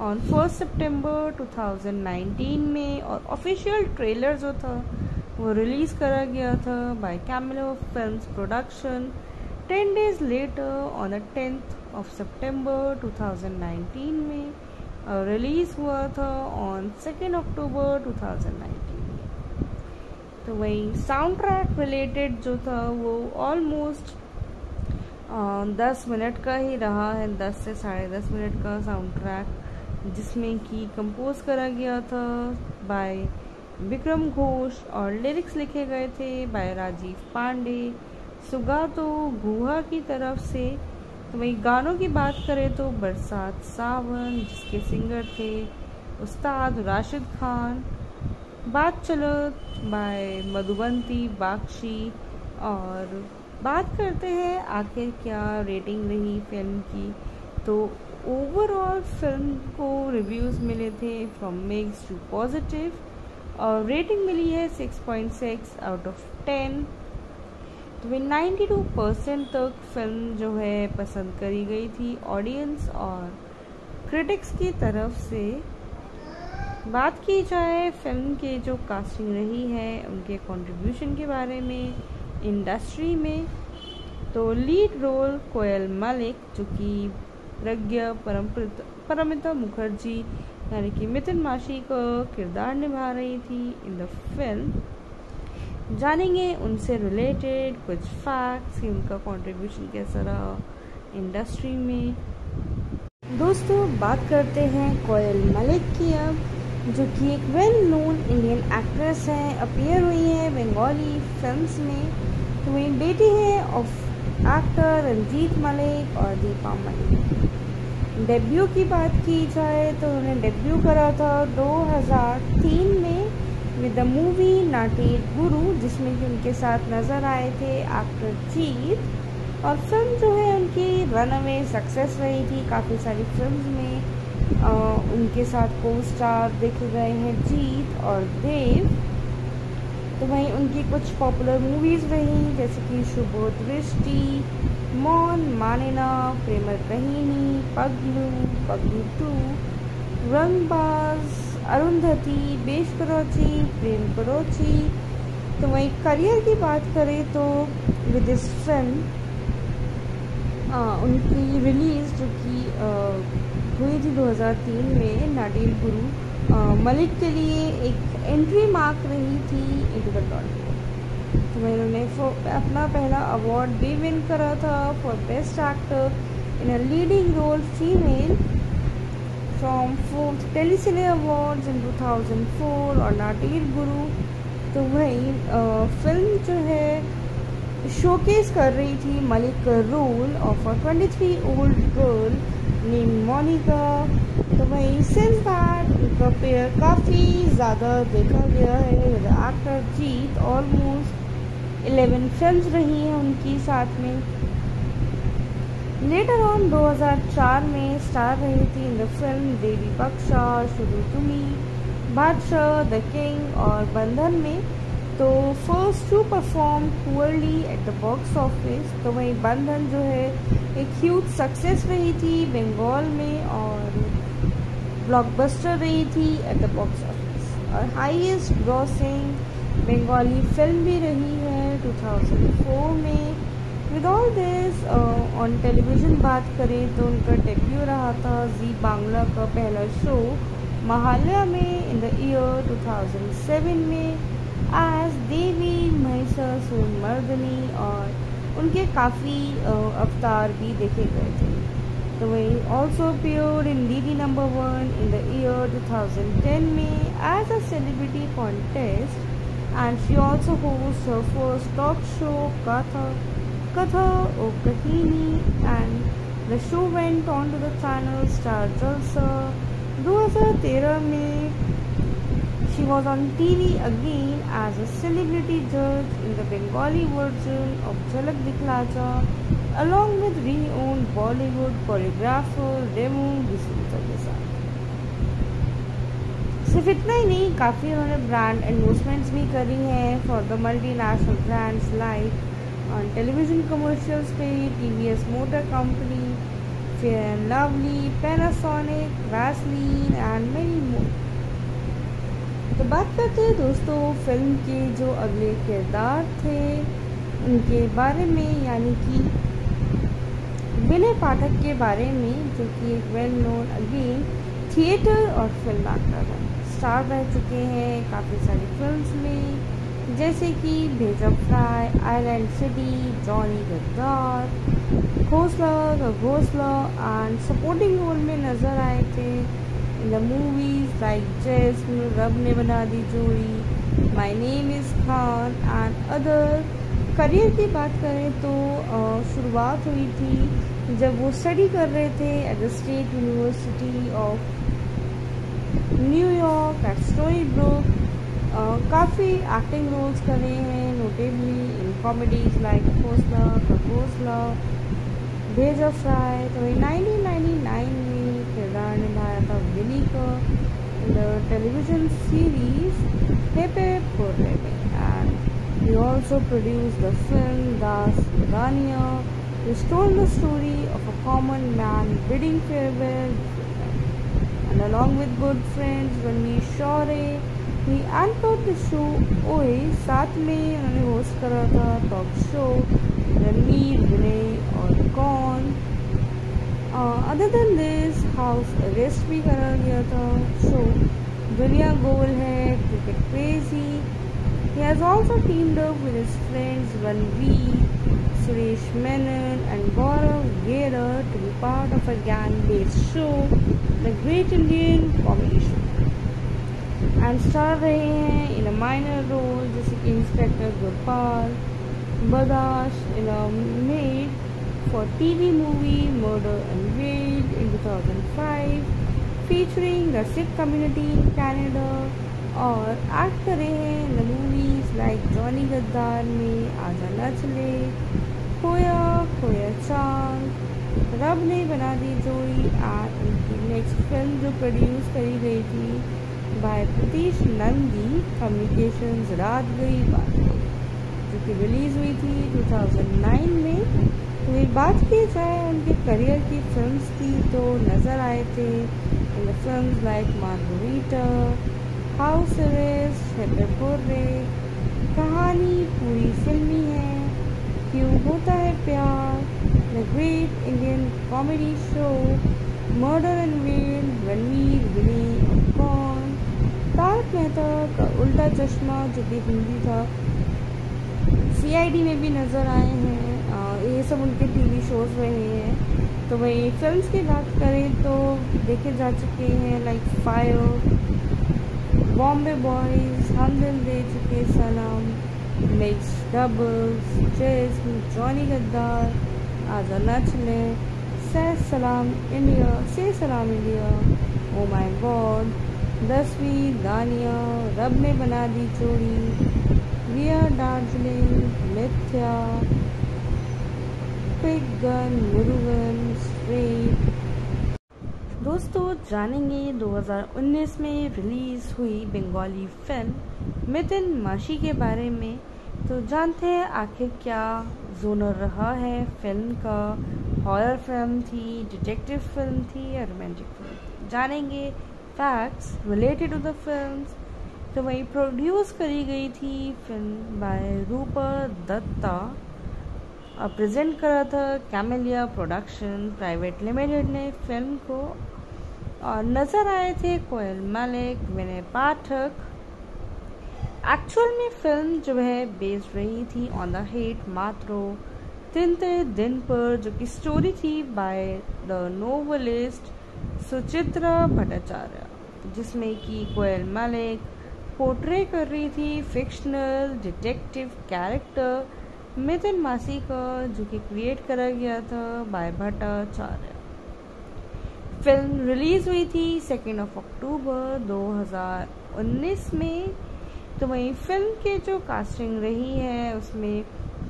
ऑन फ़र्स्ट सितंबर 2019 में। और ऑफिशियल ट्रेलर जो था, वो रिलीज़ करा गया था by Camellia films production ten days later on the tenth of सितंबर 2019 में। रिलीज़ हुआ था ऑन सेकेंड अक्टूबर 2019 तो वही साउंड ट्रैक रिलेटेड जो था वो ऑलमोस्ट दस मिनट का ही रहा है, दस से साढ़े दस मिनट का साउंड ट्रैक जिसमें कि कंपोज करा गया था बाय विक्रम घोष और लिरिक्स लिखे गए थे बाय राजीव पांडे। सुगातो गुहा की तरफ़ से तो वही गानों की बात करें तो बरसात सावन, जिसके सिंगर थे उस्ताद राशिद खान, बात चलो बाय मधुबंती बाक्षी, और बात करते हैं आखिर क्या रेटिंग रही फ़िल्म की। तो ओवरऑल फ़िल्म को रिव्यूज़ मिले थे फ्रॉम मेक्स टू पॉजिटिव और रेटिंग मिली है 6.6 आउट ऑफ़ 10 तो 92 परसेंट तक फ़िल्म जो है पसंद करी गई थी ऑडियंस और क्रिटिक्स की तरफ़ से। बात की जाए फ़िल्म के जो कास्टिंग रही है, उनके कंट्रीब्यूशन के बारे में इंडस्ट्री में तो लीड रोल कोयल मलिक, जो कि प्रज्ञा परमिता मुखर्जी, यानी कि मितिन माशी का किरदार निभा रही थी इन द फ़िल्म जानेंगे उनसे रिलेटेड कुछ फैक्ट्स कि उनका कंट्रीब्यूशन कैसा रहा इंडस्ट्री में। दोस्तों, बात करते हैं कोयल मलिक की अब, जो कि एक वेल नोन इंडियन एक्ट्रेस है अपियर हुई है बंगाली फिल्म्स में। तो वही बेटी है ऑफ़ एक्टर रंजीत मलिक और दीपा मलिक डेब्यू की बात की जाए तो उन्होंने डेब्यू करा था 2003 में। विद द मूवी नाटेड गुरु जिसमें कि उनके साथ नज़र आए थे एक्टर जीत और फ़िल्म जो है उनकी रन अवे सक्सेस रही थी। काफ़ी सारी फ़िल्म में आ, उनके साथ को स्टार देखे गए हैं जीत और देव तो वहीं उनकी कुछ पॉपुलर मूवीज़ रही जैसे कि शुभ दृष्टि मौन मानना प्रेमर कहीनी पगलू पगलू टू रंगबाज अरुंधति, बेश करोची, प्रेम करोची। तो वहीं करियर की बात करें तो विद इस फ़िल्म उनकी रिलीज़ जो कि हुई थी 2003 में नाडिल गुरु मलिक के लिए एक एंट्री मार्क रही थी इंटू द तो इन्होंने अपना पहला अवार्ड भी विन करा था for best actor in a leading role female from fourth Telecine awards in 2004 और नाटीर गुरु तो वही फ़िल्म जो है शोकेस कर रही थी Mallick role of a 23 old girl name Monica तो वही सिंस दैट उनका पेयर काफ़ी ज़्यादा देखा गया है। Actor Jeet almost eleven film रही हैं उनकी साथ में। लेटर ऑन 2004 में स्टार रही थी इन द फ़िल्म देवी बख्शा शुरू तुमी बादशाह द किंग और बंधन में। तो first to perform poorly at the box office तो वहीं बंधन जो है, एक ह्यूज सक्सेस रही थी बंगाल में और ब्लॉकबस्टर रही थी एट द बॉक्स ऑफ़िस और हाईएस्ट ग्रॉसिंग बंगाली फ़िल्म भी रही है 2004 में। With all this on television बात करें तो उनका डेब्यू रहा था जी बांग्ला का पहला शो महाल्या में इन द ईयर 2007 में एज देवी महिषासुर मर्दनी और उनके काफ़ी अवतार भी देखे गए थे। तो वही also appeared in Didi number one in the year 2010 में as a celebrity contest and she also hosts her first talk show Katha, Katha or Kahini and the show went on to the channel Star Jalsa 2013 में she was on TV again as a celebrity judge in the Bengali version of Jhalak Dikhla along with renowned Bollywood choreographer Remu D'Souza के साथ सिर्फ इतना ही नहीं काफ़ी उन्होंने brand endorsements भी करी हैं for the multi national brands like on television commercials पे T V S motor company fair and lovely Panasonic Vaseline and many more तो बात करते हैं दोस्तों फ़िल्म के जो अगले किरदार थे, उनके बारे में, यानी कि विनय पाठक के बारे में, जो कि एक वेल नोन अगेन थिएटर और फ़िल्म एक्टर है। स्टार रह चुके हैं काफ़ी सारी फिल्म्स में। जैसे कि Bheja fry island city Johnny Gaddaar Ghosla the Ghosla and supporting role में नज़र आए थे in the movies like जैस्म Rab Ne Bana Di Jodi my name is Khan and other career की बात करें तो शुरुआत हुई थी जब वो स्टडी कर रहे थे at the state university of New York at Stony Brook काफ़ी एक्टिंग रोल्स करे हैं notably in comedies like Ghosla Ghosla Bheja of fry तो नाइनटीन नाइनटी नाइन में किरदार निभाया था विनी का in the television series Pepe Porrebe and he also produced the film Das Rania which told the story of a common man bidding farewell and along with good friends Ranveer Shore anchored the show ओए साथ में उन्होंने host करा था talk show Ranvir Vinay Aur Kaun other than this house arrest भी करा गया था so Duniya Gol Hai cricket crazy He has also teamed up with his friends Ranveer, Suresh Menon and Gaurav Gera to be part of a gang-based show, The Great Indian Comedy Show. And star रहे हैं in a minor role जैसे कि inspector Gurpal Badash in a made for TV movie, Murder and Wade in 2005 featuring the Sikh community in Canada, और act करे हैं in the movies like Johnny Gaddaar में आजा नचले खोया खोया चाँद रब ने बना दी जोड़ी एंड उनकी नेक्स्ट फ़िल्म जो प्रोड्यूस करी गई थी बाय प्रतीश नंदी कम्युनिकेशंस रात गई बात जो कि रिलीज़ हुई थी 2009 में। तो ये बात की जाए उनके करियर की फिल्म्स की तो नज़र आए थे film like Margarita house arrest Kahani Puri Filmy Hai. Kyon Hota Hai Pyar? The great Indian comedy show murder and well Ranvir Vinay Kaun Tarak Mehta का उल्टा चश्मा जो कि हिंदी था सीआईडी में भी नज़र आए हैं ये सब उनके टीवी शोज़ रहे हैं। तो वही फिल्म्स की बात करें तो देखे जा चुके हैं लाइक फायर बॉम्बे बॉयज़ हम दिल दे चुके सलाम मिक्स डबल्स चेस जॉनी गद्दार आजा नचले सै सलाम इंडिया से सलाम इंडिया ओ माय गॉड दसवीं दानिया रब ने बना दी चोरी, रिया दार्जिलिंग मिथ्या गन मुरुगन, स्ट्रेट। दोस्तों, जानेंगे 2019 में रिलीज़ हुई बंगाली फ़िल्म मितिन माशी के बारे में। तो जानते हैं आखिर क्या जोनर रहा है फ़िल्म का? हॉरर फ़िल्म थी डिटेक्टिव फ़िल्म थी या रोमांटिक फ़िल्म जानेंगे facts related to the film तो वही प्रोड्यूस करी गई थी फ़िल्म बाय रूपा दत्ता और प्रेजेंट करा था कैमेलिया प्रोडक्शन प्राइवेट लिमिटेड ने फ़िल्म को। और नज़र आए थे कोयल मलिक विनय पाठक एक्चुअल में फ़िल्म जो है बेस्ड रही थी ऑन द हेट मात्रो तीन तिनते दिन पर जो कि स्टोरी थी by the novelist Suchitra Bhattacharya जिसमें कि कोयल मलिक पोर्ट्रे कर रही थी फिक्शनल डिटेक्टिव कैरेक्टर मिथुन मासी का जो कि क्रिएट करा गया था बाय भट्टाचार्य। फ़िल्म रिलीज़ हुई थी सेकेंड ऑफ़ अक्टूबर 2019 में। तो वहीं फ़िल्म के जो कास्टिंग रही है, उसमें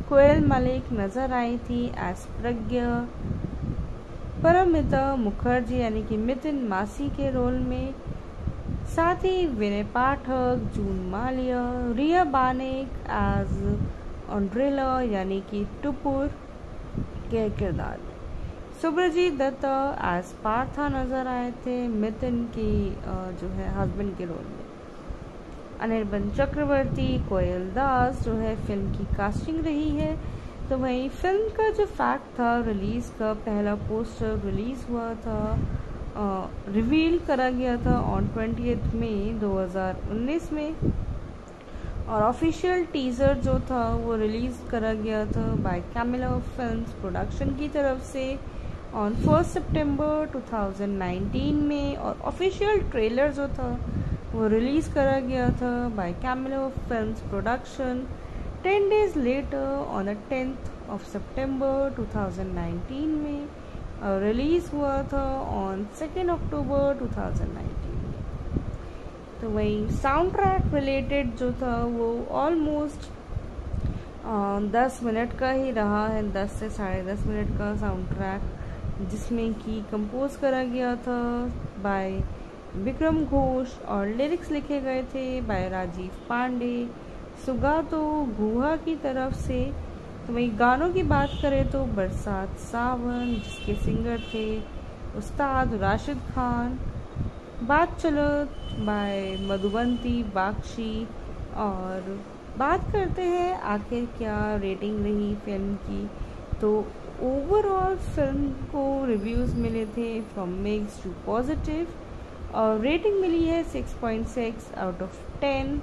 कोयल मलिक नज़र आई थी एस प्रज्ञा। परमिता मुखर्जी यानी कि मितिन मासी के रोल में साथ ही विनय पाठक, जून मालिया, रिया बानेक एज ऑन्ड्रेला यानी कि टुपुर के किरदार। सुब्रजीत दत्त एज पार्था नज़र आए थे मितिन की जो है हस्बैंड के रोल में। अनिर्बन चक्रवर्ती, कोयल दास, जो है फ़िल्म की कास्टिंग रही है। तो वहीं फ़िल्म का जो फैक्ट था रिलीज़ का पहला पोस्टर रिलीज़ हुआ था। रिवील करा गया था ऑन ट्वेंटी मई 2019 में। और ऑफिशियल टीज़र जो था, वो रिलीज़ करा गया था बाय कैमिला फिल्म्स प्रोडक्शन की तरफ़ से ऑन फ़र्स्ट सितंबर 2019 में। और ऑफिशियल ट्रेलर जो था, वो रिलीज़ करा गया था by Camellia films production ten days later on the tenth of सितंबर 2019 में। रिलीज़ हुआ था ऑन सेकेंड अक्टूबर 2019 तो वही साउंड ट्रैक रिलेटेड जो था वो ऑलमोस्ट दस मिनट का ही रहा है, दस से साढ़े दस मिनट का साउंड ट्रैक जिसमें कि कंपोज करा गया था बाय विक्रम घोष और लिरिक्स लिखे गए थे बाय राजीव पांडे। सुगातो गुहा की तरफ़ से तो वही गानों की बात करें तो बरसात सावन, जिसके सिंगर थे उस्ताद राशिद खान, बात चलो बाय मधुबंती बाक्षी और बात करते हैं आखिर क्या रेटिंग रही फ़िल्म की। तो ओवरऑल फ़िल्म को रिव्यूज़ मिले थे फ्रॉम मिक्स टू पॉजिटिव और रेटिंग मिली है 6.6 आउट ऑफ़ 10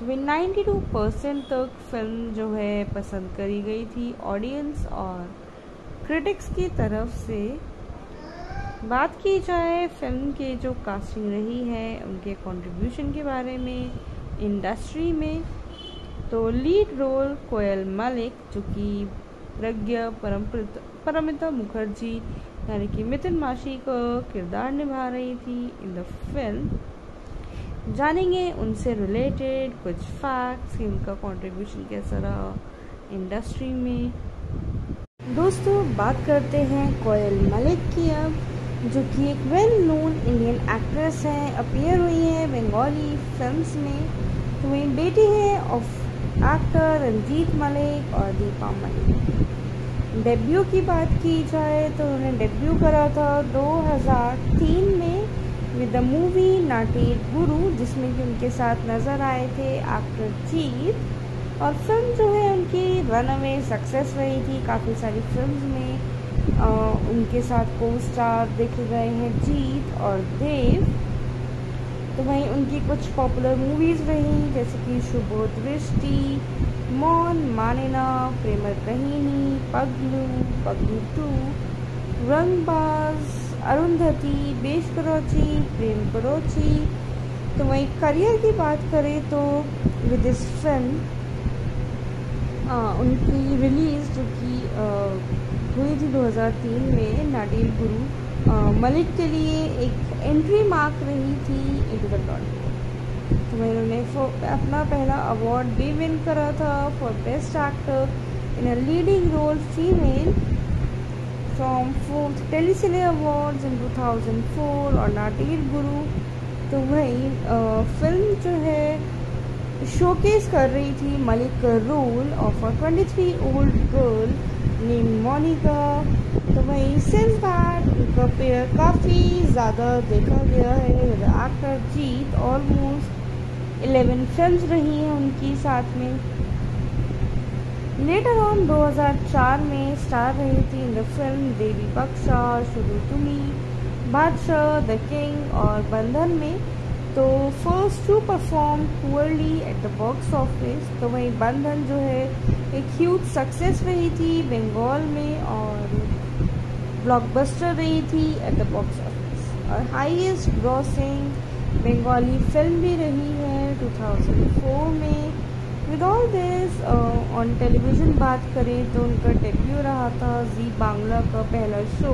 तो वे 92 परसेंट तक फ़िल्म जो है पसंद करी गई थी ऑडियंस और क्रिटिक्स की तरफ़ से। बात की जाए फ़िल्म के जो कास्टिंग रही है, उनके कंट्रीब्यूशन के बारे में इंडस्ट्री में तो लीड रोल कोयल मलिक, जो कि प्रज्ञा परमिता मुखर्जी, यानी कि मितिन माशी का किरदार निभा रही थी इन द फ़िल्म जानेंगे उनसे रिलेटेड कुछ फैक्ट्स कि उनका कंट्रीब्यूशन कैसा रहा इंडस्ट्री में। दोस्तों, बात करते हैं कोयल मलिक की अब, जो कि एक वेल नोन इंडियन एक्ट्रेस है अपियर हुई है बंगाली फिल्म्स में। तो वही बेटी है ऑफ़ एक्टर रंजीत मलिक और दीपा मलिक डेब्यू की बात की जाए तो उन्होंने डेब्यू करा था 2003 में। विद द मूवी नाटेर गुरु जिसमें कि उनके साथ नज़र आए थे एक्टर जीत और फ़िल्म जो है उनकी रन अवे सक्सेस रही थी। काफ़ी सारी फ़िल्म में आ, उनके साथ को स्टार देखे गए हैं जीत और देव तो वहीं उनकी कुछ पॉपुलर मूवीज़ रही जैसे कि शुभ दृष्टि मौन मानेना प्रेमर कहीनी पगलू पगलू टू रंगबाज अरुंधति, बेश करोची, प्रेम करोची। तो वही करियर की बात करें तो विद दिस फ़िल्म उनकी रिलीज़ जो कि हुई थी 2003 में नाडिल गुरु मलिक के लिए एक एंट्री मार्क रही थी इनटू द टॉलीवुड तो उन्होंने अपना पहला अवार्ड भी विन करा था for best actor in a leading role female from fourth Telecine awards in 2004 और नाटीर गुरु। तो वही फ़िल्म जो है शोकेस कर रही थी Mallick role of a 23 old girl name Monica तो वही सिंस दैट उनका पेयर काफ़ी ज़्यादा देखा गया है। एक्टर जीत ऑलमोस्ट 11 फिल्म्स रही हैं उनकी साथ में। लेटर ऑन 2004 में स्टार रही थी इन द फ़िल्म देवी बख्शा शुरू तुमी बादशाह द किंग और बंधन में। तो first to perform poorly at the box office तो वहीं बंधन जो है, एक ह्यूज सक्सेस रही थी बंगाल में और ब्लॉकबस्टर रही थी एट द बॉक्स ऑफ़िस और हाईएस्ट ग्रॉसिंग बंगाली फ़िल्म भी रही है 2004 में। With all this on television बात करें तो उनका डेब्यू रहा था जी बांग्ला का पहला शो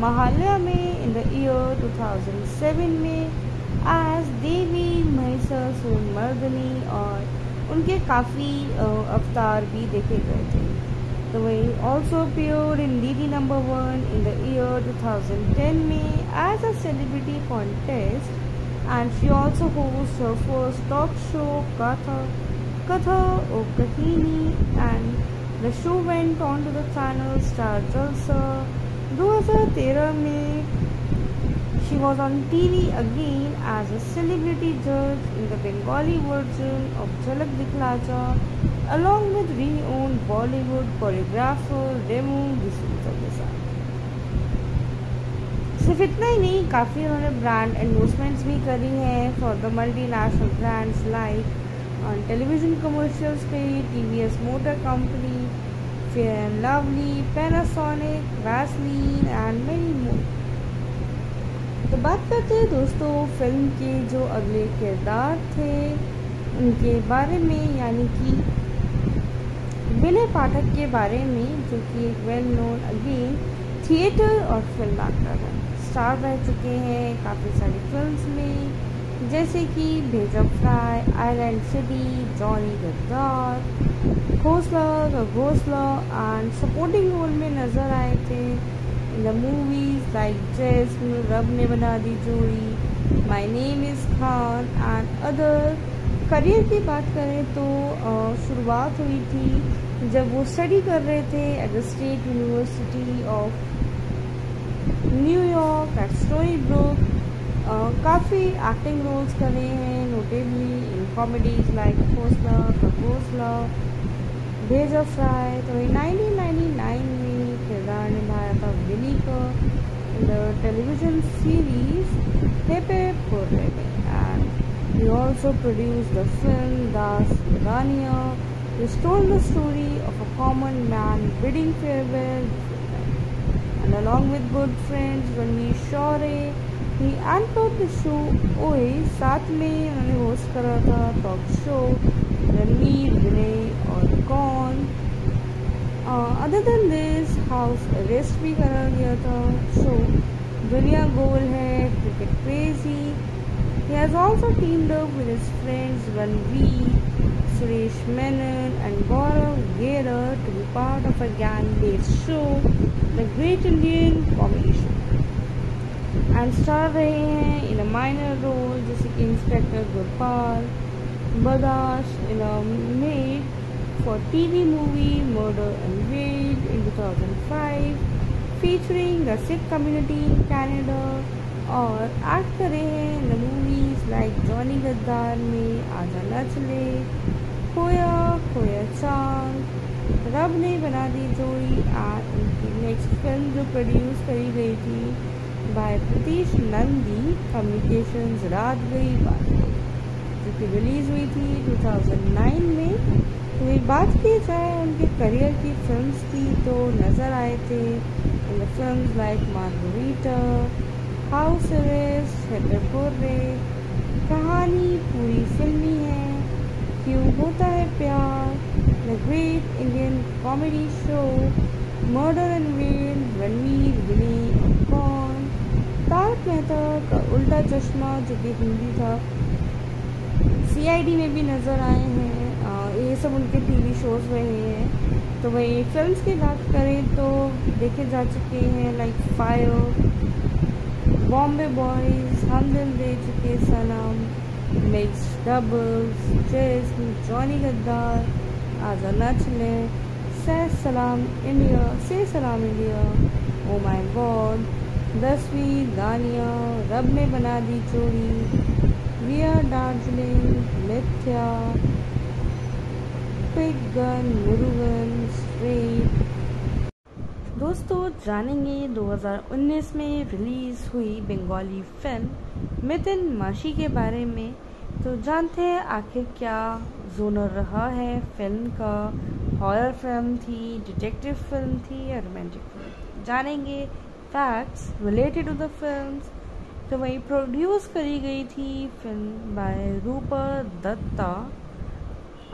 महालया में इन द ईयर 2007 में एज देवी महिषासुर मर्दनी और उनके काफ़ी uh, अवतार भी देखे गए थे। तो वही also pure in the number one in the year 2010 में as a celebrity contest and she also host her show का show Katha Katha Okahini and the show went on to the channel Star Jalsa 2013 में she was on TV again as a celebrity judge in the Bengali version of Jhalak Dikhlaja along with renowned Bollywood choreographer Remu D'Souza के साथ सिर्फ़ इतना ही नहीं काफ़ी उन्होंने brand endorsements भी करी हैं for the multi national brands like on television commercials kari TVS Motor Company, Fair and Lovely, Panasonic, Vaseline and many more. तो बात करते हैं दोस्तों फ़िल्म के जो अगले किरदार थे उनके बारे में यानी कि विनय पाठक के बारे में जो कि एक वेल नोन अगेन थिएटर और फ़िल्म एक्टर है स्टार रह चुके हैं काफ़ी सारी फिल्म्स में जैसे कि Bheja fry island city Johnny Gaddaar Ghosla Ghosla and supporting role में नज़र आए थे in the movies like जैस्म Rab Ne Bana Di Jodi my name is Khan and other career की बात करें तो शुरुआत हुई थी जब वो स्टडी कर रहे थे at the state university of New York at Stony Brook काफ़ी एक्टिंग रोल्स करे हैं notably in comedies like Ghosla घोसला भेजा फ्राई तो ये 1999 में किरदार निभाया था विनी का in the television series Pepe Porre and he also produced the film Das Rania which told the story of a common man bidding farewell and along with good friends Ranveer Shore he anchored the show ओए साथ में उन्होंने host करा था talk show Ranveer Vinay और कौन other than this house arrest भी करा गया था show Duniya Gol Hai cricket crazy He has also teamed up with his friends Ranveer, Suresh Menon and Gaurav Gera to be part of a gang-based show, The Great Indian Comedy Show. And star रहे हैं in a minor role जैसे कि inspector Gopal बदाश in a made for TV movie, Murder and Wade in 2005 featuring the Sikh community in Canada, और act करे हैं इन movies like Johnny गद्दार में आजा नचले खोया खोया चाँद रब ने बना दी जोड़ी, और उनकी नेक्स्ट फ़िल्म जो प्रोड्यूस करी गई थी बाय प्रतीश नंदी कम्युनिकेशंस रात गई बात जो कि रिलीज़ हुई थी 2009 में। तो ये बात की जाए उनके करियर की फिल्म्स की तो नज़र आए थे film like Margarita house arrest Kahani Puri Filmy Hai. Kyon Hota Hai Pyar? The great Indian comedy show murder and well Ranvir Vinay Kaun? Tarak Mehta का उल्टा चश्मा, जो कि हिंदी था सीआईडी में भी नज़र आए हैं ये सब उनके टीवी शोज़ रहे हैं। तो वही फिल्म्स की बात करें तो देखे जा चुके हैं like fire Bombay boys Hum Dil De Chuke Sanam mix doubles chase Johnny Gaddaar, Aaja Nach ले सलाम इंडिया से सलाम इंडिया ओ माय गॉड दसवीं दानिया रब ने बना दी चोरी। रिया दार्जिलिंग मिथ्या, पिग गन, मुरुगन स्ट्रेट दोस्तों, जानेंगे 2019 में रिलीज़ हुई बंगाली फ़िल्म मितिन माशी के बारे में। तो जानते हैं आखिर क्या जोनर रहा है फ़िल्म का? हॉरर फ़िल्म थी डिटेक्टिव फ़िल्म थी या रोमांटिक फ़िल्म जानेंगे facts related to the film तो वही प्रोड्यूस करी गई थी फ़िल्म बाय रूपा दत्ता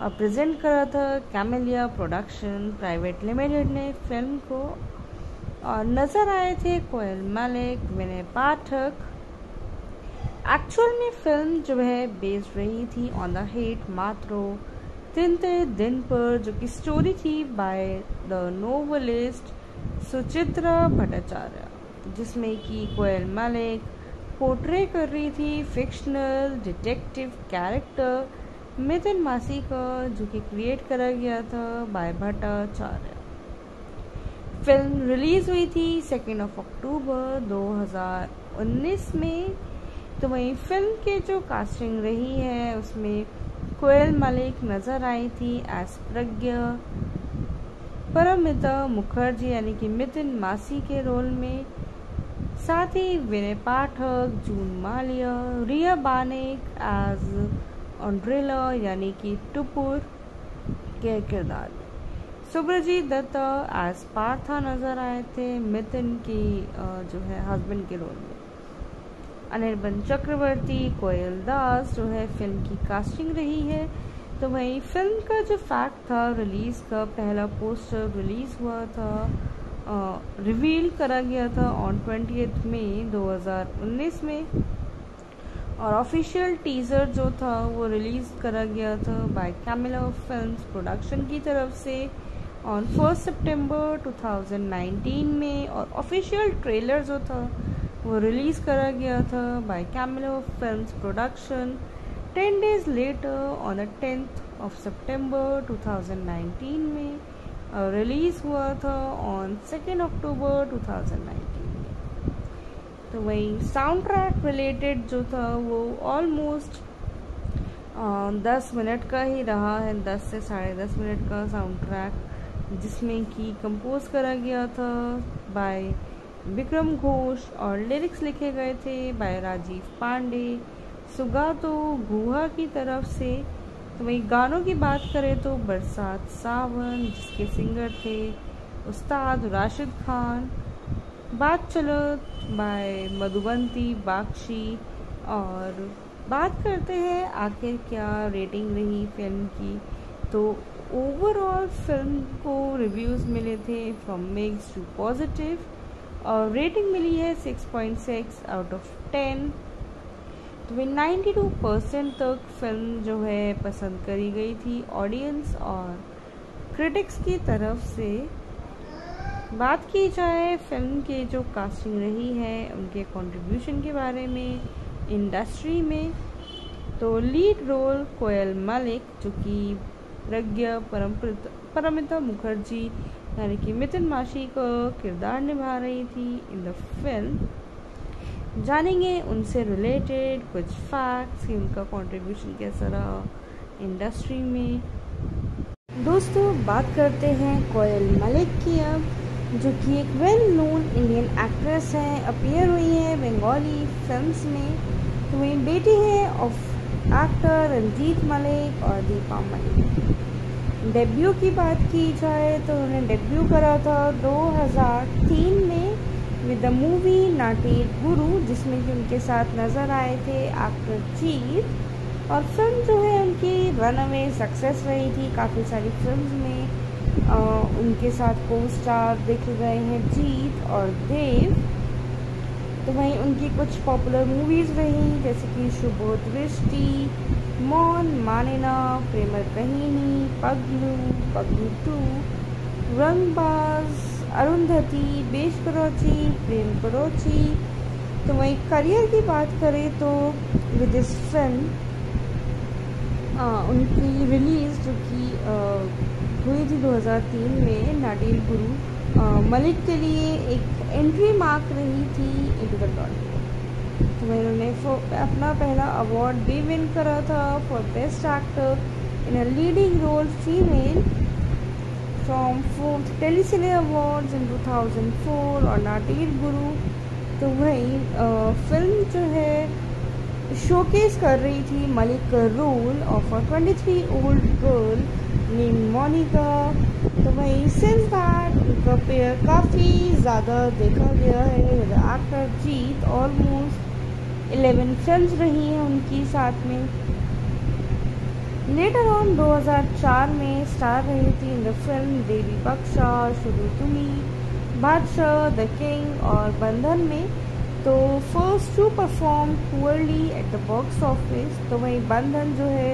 और प्रेजेंट करा था कैमेलिया प्रोडक्शन प्राइवेट लिमिटेड ने फ़िल्म को। और नज़र आए थे कोयल मलिक विनय पाठक एक्चुअल में फ़िल्म जो है बेस्ड रही थी ऑन द हेट मात्रो। तिनते दिन पर जो कि स्टोरी थी by the novelist Suchitra Bhattacharya जिसमें कि कोयल मलिक पोर्ट्रे कर रही थी फिक्शनल डिटेक्टिव कैरेक्टर मिथुन मासी का जो कि क्रिएट करा गया था बाय भट्टाचार्य। फ़िल्म रिलीज़ हुई थी सेकेंड ऑफ़ अक्टूबर 2019 में। तो वहीं फ़िल्म के जो कास्टिंग रही है, उसमें कोयल मलिक नज़र आई थी एस प्रज्ञा। परमिता मुखर्जी यानी कि मितिन मासी के रोल में साथ ही विनय पाठक, जून मालिया, रिया बानेक एज ऑन्ड्रेला यानी कि टुपुर के किरदार। सुब्रजीत दत्ता एज पार्था नज़र आए थे मितिन की जो है हस्बैंड के रोल में। अनिर्बन चक्रवर्ती, कोयल दास जो है फ़िल्म की कास्टिंग रही है। तो वही फ़िल्म का जो फैक्ट था रिलीज़ का पहला पोस्टर रिलीज़ हुआ था। रिवील करा गया था ऑन ट्वेंटी मई 2019 में। और ऑफिशियल टीज़र जो था, वो रिलीज़ करा गया था बाय कैमिला फिल्म्स प्रोडक्शन की तरफ़ से ऑन फ़र्स्ट सितंबर 2019 में। और ऑफिशियल ट्रेलर जो था, वो रिलीज़ करा गया था by Camellia films production ten days later on the tenth of सितंबर 2019 में। रिलीज़ हुआ था ऑन सेकेंड अक्टूबर 2019 में तो वही साउंड ट्रैक रिलेटेड जो था वो ऑलमोस्ट दस मिनट का ही रहा है, दस से साढ़े दस मिनट का साउंड ट्रैक जिसमें कि कंपोज करा गया था बाय विक्रम घोष और लिरिक्स लिखे गए थे बाय राजीव पांडे। सुगातो गुहा की तरफ़ से तो वही गानों की बात करें तो बरसात सावन, जिसके सिंगर थे उस्ताद राशिद खान, बात चलो बाय मधुबंती, बाक्षी, और बात करते हैं आखिर क्या रेटिंग रही फ़िल्म की। तो ओवरऑल फ़िल्म को रिव्यूज़ मिले थे फ्रॉम मिक्स टू पॉजिटिव और रेटिंग मिली है 6.6 आउट ऑफ़ 10 तो वे 92 परसेंट तक फ़िल्म जो है पसंद करी गई थी ऑडियंस और क्रिटिक्स की तरफ़ से। बात की जाए फ़िल्म के जो कास्टिंग रही है, उनके कंट्रीब्यूशन के बारे में इंडस्ट्री में तो लीड रोल कोयल मलिक, जो कि प्रज्ञा परमिता मुखर्जी, यानी कि मितिन माशी का किरदार निभा रही थी इन द फ़िल्म जानेंगे उनसे रिलेटेड कुछ फैक्ट्स कि उनका कंट्रीब्यूशन कैसा रहा इंडस्ट्री में। दोस्तों, बात करते हैं कोयल मलिक की अब, जो कि एक वेल नोन इंडियन एक्ट्रेस हैं अपियर हुई है बंगाली फिल्म्स में। तो वही बेटी है ऑफ़ एक्टर रंजीत मलिक और दीपा मलिक डेब्यू की बात की जाए तो उन्होंने डेब्यू करा था 2003 में। विद द मूवी नाटेर गुरु जिसमें कि उनके साथ नज़र आए थे एक्टर जीत और फ़िल्म जो है उनकी रन अवे सक्सेस रही थी। काफ़ी सारी फ़िल्म में आ, उनके साथ को स्टार देखे गए हैं जीत और देव तो वहीं उनकी कुछ पॉपुलर मूवीज़ रही जैसे कि शुभ दृष्टि मौन मानेना प्रेमर कहीनी पगलू पगलू टू रंगबाज अरुंधति, बेश करोची प्रेम करोची तो वहीं करियर की बात करें तो विद इस फ़िल्म उनकी रिलीज़ जो कि हुई थी 2003 में नाडिल गुरु मलिक के लिए एक एंट्री मार्क रही थी इंटू द टॉलीवुड तो उन्होंने अपना पहला अवार्ड भी विन करा था for best actor in a leading role female from fourth Telecine awards in 2004 और नाटीर गुरु। तो वही फ़िल्म जो है शोकेस कर रही थी Mallick role of a 23 old girl name Monica तो वही सिंस दैट उनका पेयर काफ़ी ज़्यादा देखा गया है। Actor Jeet almost eleven film रही हैं उनकी साथ में। लेटर ऑन 2004 में स्टार रही थी इन द फ़िल्म देवी बख्शा शुरू तुमी बादशाह द किंग और बंधन में। तो first to perform poorly at the box office तो वही बंधन जो है,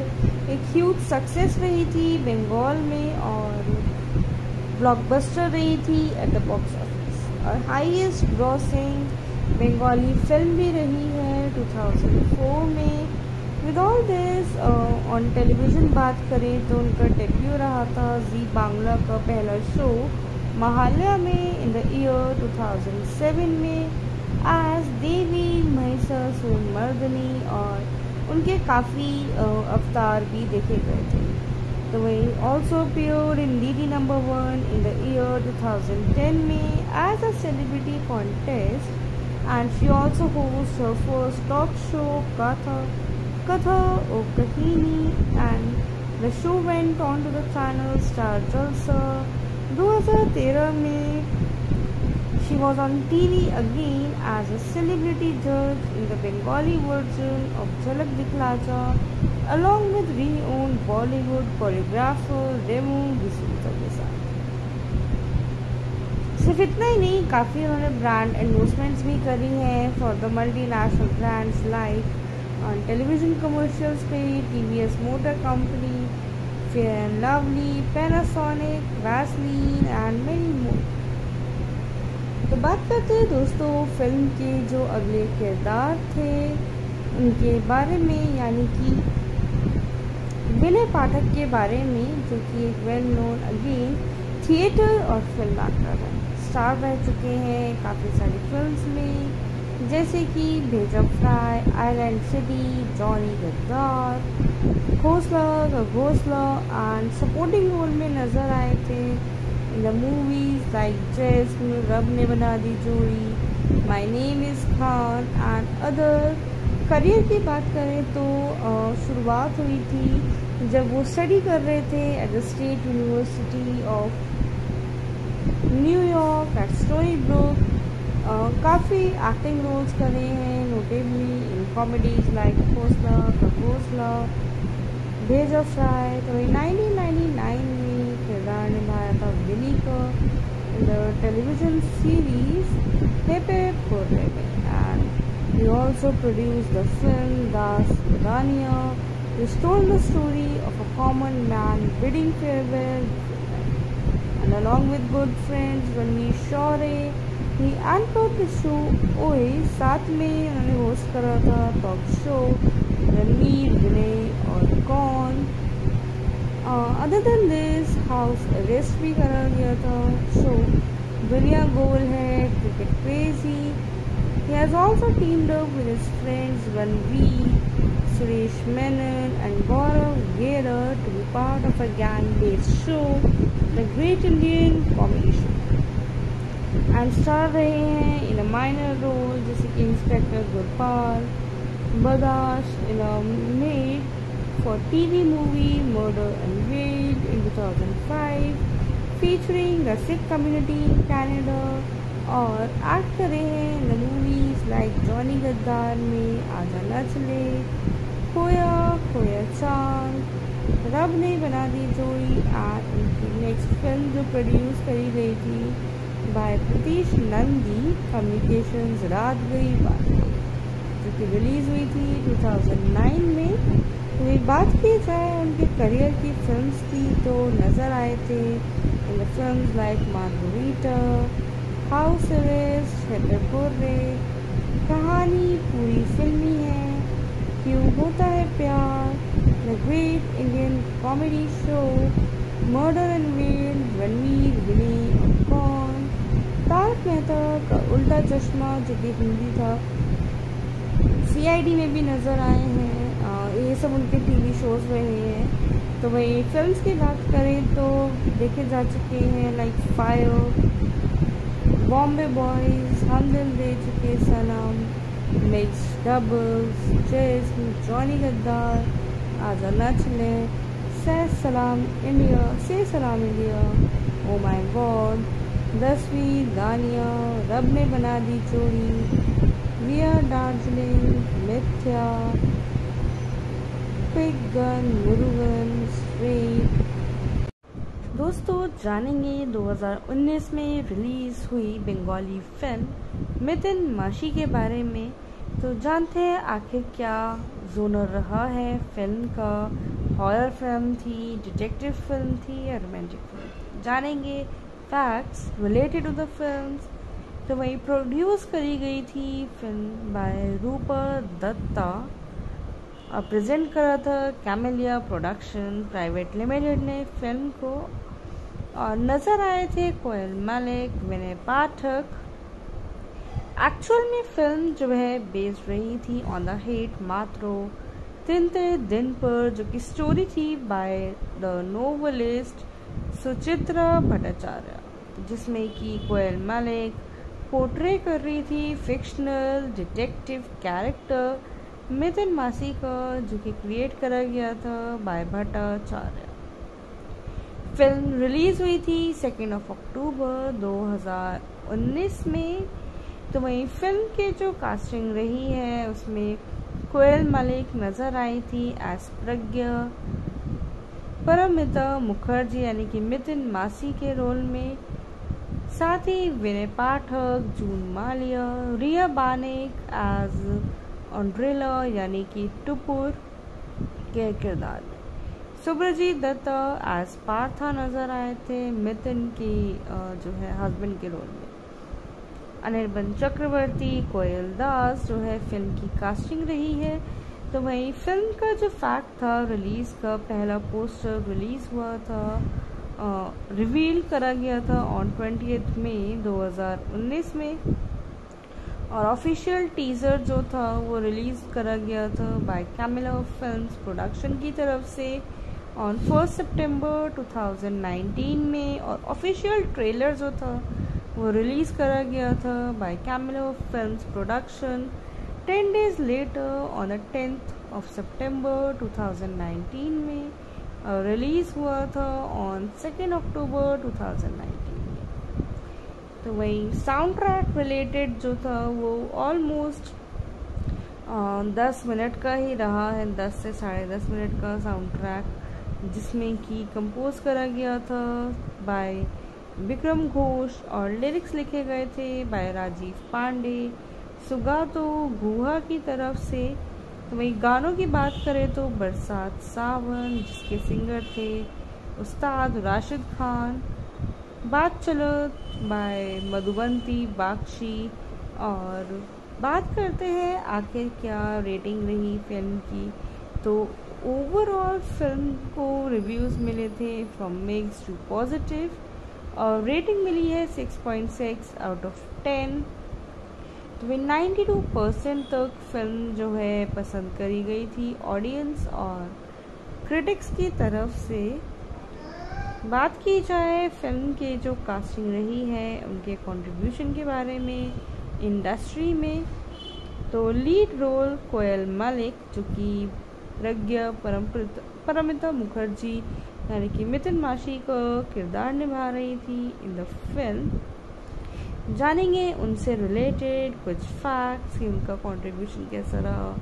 एक ह्यूज सक्सेस रही थी बंगाल में और ब्लॉकबस्टर रही थी एट द बॉक्स ऑफ़िस और हाईएस्ट ग्रॉसिंग बंगाली फ़िल्म भी रही है 2004 में। With all this on television बात करें तो उनका डेब्यू रहा था जी बांग्ला का पहला शो महाल्या में इन द ईयर 2007 में एज देवी महिषासुर मर्दनी और उनके काफ़ी अवतार भी देखे गए थे। तो वही also pure in the number one in the year 2010 में as a celebrity contest and she also host first talk show का Katha Katha or Kahini and the show went on to the channel Star Jalsa 2013 में She was on TV again as a celebrity judge in the Bengali version of Jhalak Dikhlaja along with renowned Bollywood choreographer Remu D'Souza के साथ सिर्फ इतना ही नहीं काफ़ी उन्होंने brand endorsements भी करी हैं for the multi national brands like television commercials पे T V S motor company fair and lovely Panasonic Vaseline and many more तो बात करते हैं दोस्तों फ़िल्म के जो अगले किरदार थे, उनके बारे में, यानी कि विनय पाठक के बारे में, जो कि एक वेल नोन अगेन थिएटर और फ़िल्म एक्टर हैं। स्टार रह चुके हैं काफ़ी सारी फिल्म्स में। जैसे कि Bheja fry, island city, Johnny Gaddaar Ghosla Ghosla and supporting role में नज़र आए थे in the movies like जैस्म Rab Ne Bana Di Jodi my name is Khan and other career की बात करें तो शुरुआत हुई थी जब वो स्टडी कर रहे थे at the state university of New York at Stony Brook काफ़ी एक्टिंग रोल्स करे हैं notably in comedies like Khosla प्रकोसला Bheja ऑफ़ राय तो वही नाइनटीन में किरदार निभाया था विली को द टेलीविज़न सीरीज़ पेपे पोते and you also produce the film दास दानिया you stole the story of a common man bidding farewell and along with good friends Ranvir Shorey he anchored the show ओए साथ में उन्होंने host करा था talk show Ranveer Vinay और कौन other than this house arrest भी करा गया था show Duniya Gol Hai cricket crazy He has also teamed up with his friends Ranveer, Suresh Menon and Gaurav Gera to be part of a gang-based show, The Great Indian Comedy Show. And star रहे हैं in a minor role जैसे कि inspector Gurpal बदाश a made for TV movie, Murder and Wade in 2005 featuring the Sikh community in Canada और act करे हैं इन movies like Johnny गद्दार में आजा नचले खोया खोया चाँद रब ने बना दी जोई एंड उनकी नेक्स्ट फ़िल्म जो प्रोड्यूस करी गई थी बाय प्रतीश नंदी कम्युनिकेशंस रात गई बात जो कि रिलीज़ हुई थी 2009 में। तो ये बात की जाए, उनके करियर की फिल्म्स की तो नज़र आए थे। In film like Margarita house हेटरपुर्रे Kahani Puri Filmy Hai. Kyon Hota Hai Pyar? The great Indian comedy show murder and well Ranvir Vinay Aur Kaun? Tarak Mehta का उल्टा चश्मा जो कि हिंदी था। सीआईडी में भी नज़र आए हैं ये सब उनके टीवी शोज़ रहे हैं। तो वही फिल्म्स की बात करें तो देखे जा चुके हैं लाइक फायर बॉम्बे बॉयज़ हम दिल दे चुके सलाम मिक्स डबल्स चेस जॉनी गद्दार आजा नच ले सलाम इंडिया से सलाम इंडिया ओ माय गॉड दसवीं दानिया, रब ने बना दी चोरी। विया दार्जिलिंग मिथ्या। पिग गन, मुरुगन, स्ट्रीट। दोस्तों, जानेंगे 2019 में रिलीज़ हुई बंगाली फ़िल्म मितिन माशी के बारे में। तो जानते हैं आखिर क्या जोनर रहा है फ़िल्म का। हॉरर फ़िल्म थी, डिटेक्टिव फ़िल्म थी या रोमांटिक फ़िल्म? जानेंगे facts related to the film तो वही प्रोड्यूस करी गई थी फ़िल्म बाय रूपा दत्ता और प्रेजेंट करा था कैमेलिया प्रोडक्शन प्राइवेट लिमिटेड ने फ़िल्म को। और नज़र आए थे कोयल मलिक विनय पाठक एक्चुअल में फ़िल्म जो है बेस्ड रही थी ऑन द हिट मात्रो तिनते दिन पर जो कि स्टोरी थी by the novelist Suchitra Bhattacharya जिसमें कि कोयल मलिक पोर्ट्रे कर रही थी फिक्शनल डिटेक्टिव कैरेक्टर मिथुन मासी का जो कि क्रिएट करा गया था बाय भट्टाचार्य। फ़िल्म रिलीज़ हुई थी सेकेंड ऑफ़ अक्टूबर 2019 में। तो वहीं फ़िल्म के जो कास्टिंग रही है, उसमें कोयल मलिक नज़र आई थी एस प्रज्ञा। परमिता मुखर्जी, यानी कि मितिन मासी के रोल में साथ ही विनय पाठक, जून मालिया, रिया बानेक एज ऑन्ड्रेला यानी कि टुपुर के किरदार। में सुब्रजीत दत्त एज पार्था नज़र आए थे मितिन की जो है हस्बैंड के रोल में। अनिर्बन चक्रवर्ती, कोयल दास जो है फ़िल्म की कास्टिंग रही है। तो वही फ़िल्म का जो फैक्ट था रिलीज़ का पहला पोस्टर रिलीज़ हुआ था। रिवील करा गया था ऑन ट्वेंटी मई 2019 में। और ऑफिशियल टीज़र जो था, वो रिलीज़ करा गया था बाय कैमिला फिल्म्स प्रोडक्शन की तरफ़ से ऑन फ़र्स्ट सितंबर 2019 में। और ऑफिशियल ट्रेलर जो था, वो रिलीज़ करा गया था by Camellia films production ten days later on the tenth of सितंबर 2019 में। रिलीज़ हुआ था ऑन सेकेंड अक्टूबर 2019 में तो वही साउंड ट्रैक रिलेटेड जो था वो ऑलमोस्ट दस मिनट का ही रहा है, दस से साढ़े दस मिनट का साउंड ट्रैक जिसमें कि कंपोज करा गया था बाय विक्रम घोष और लिरिक्स लिखे गए थे बाय राजीव पांडे। सुगातो गुहा की तरफ़ से तो वही गानों की बात करें तो बरसात सावन, जिसके सिंगर थे उस्ताद राशिद खान, बात चलो बाय मधुबंती बाक्षी और बात करते हैं आखिर क्या रेटिंग रही फ़िल्म की। तो ओवरऑल फ़िल्म को रिव्यूज़ मिले थे फ्रॉम मिक्स टू पॉजिटिव और रेटिंग मिली है 6.6 आउट ऑफ़ 10 तो वे 92 परसेंट तक फ़िल्म जो है पसंद करी गई थी ऑडियंस और क्रिटिक्स की तरफ़ से। बात की जाए फ़िल्म के जो कास्टिंग रही है, उनके कंट्रीब्यूशन के बारे में इंडस्ट्री में तो लीड रोल कोयल मलिक, जो कि प्रज्ञा परमिता मुखर्जी, यानी कि मितिन माशी का किरदार निभा रही थी इन द फ़िल्म जानेंगे उनसे रिलेटेड कुछ फैक्ट्स कि उनका कंट्रीब्यूशन कैसा रहा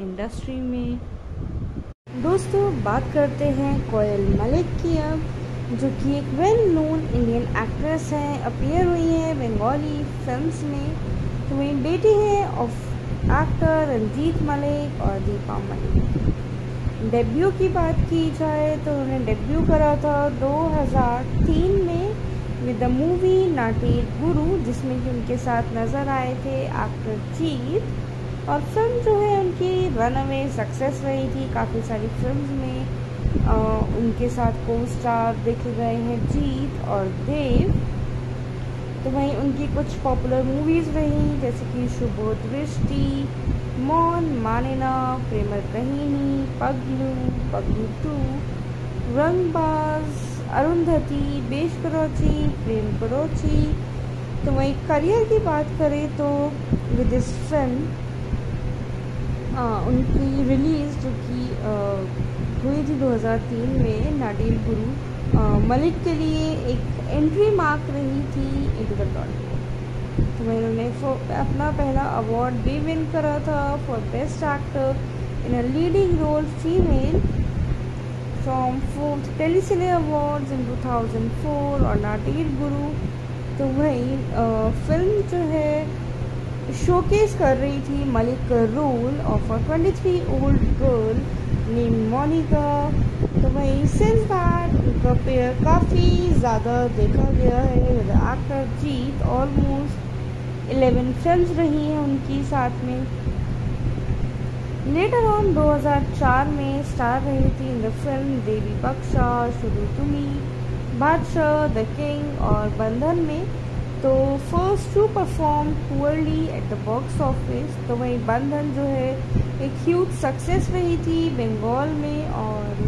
इंडस्ट्री में। दोस्तों, बात करते हैं कोयल मलिक की अब, जो कि एक वेल नोन इंडियन एक्ट्रेस हैं अपियर हुई है बंगाली फिल्म्स में। तो मेरी बेटी है ऑफ़ एक्टर रंजीत मलिक और दीपा मलिक डेब्यू की बात की जाए तो उन्होंने डेब्यू करा था 2003 में। विद द मूवी नाटेर गुरु जिसमें कि उनके साथ नज़र आए थे एक्टर जीत और फ़िल्म जो है उनकी रन अवे सक्सेस रही थी। काफ़ी सारी फ़िल्म में आ, उनके साथ को स्टार देखे गए हैं जीत और देव तो वहीं उनकी कुछ पॉपुलर मूवीज़ रही जैसे कि शुभ दृष्टि मौन मानेना प्रेम कहीनी पगलू पगलू टू रंगबाज अरुंधति, बेश करोची, प्रेम करोची। तो वहीं करियर की बात करें तो विद दिस फ़िल्म उनकी रिलीज़ जो कि हुई थी 2003 में नाडिल गुरु मलिक के लिए एक एंट्री मार्क रही थी इंटू द टॉलीवुड तो उन्होंने अपना पहला अवार्ड भी विन करा था for best actor in a leading role female from fourth Telecine Awards in 2004 और नाटीर गुरु तो वही फ़िल्म जो है शोकेस कर रही थी Mallick role of a 23 old girl name Monica तो वही सिंस दैट उनका पेयर काफ़ी ज़्यादा देखा गया है। Actor Jeet almost eleven film रही हैं उनकी साथ में। लेटर ऑन 2004 में स्टार रही थी इन द फ़िल्म देवी बख्शा शुरू तुमी बादशाह द किंग और बंधन में. तो first two perform poorly at the box office तो वही बंधन जो है, एक ह्यूज सक्सेस रही थी बंगाल में और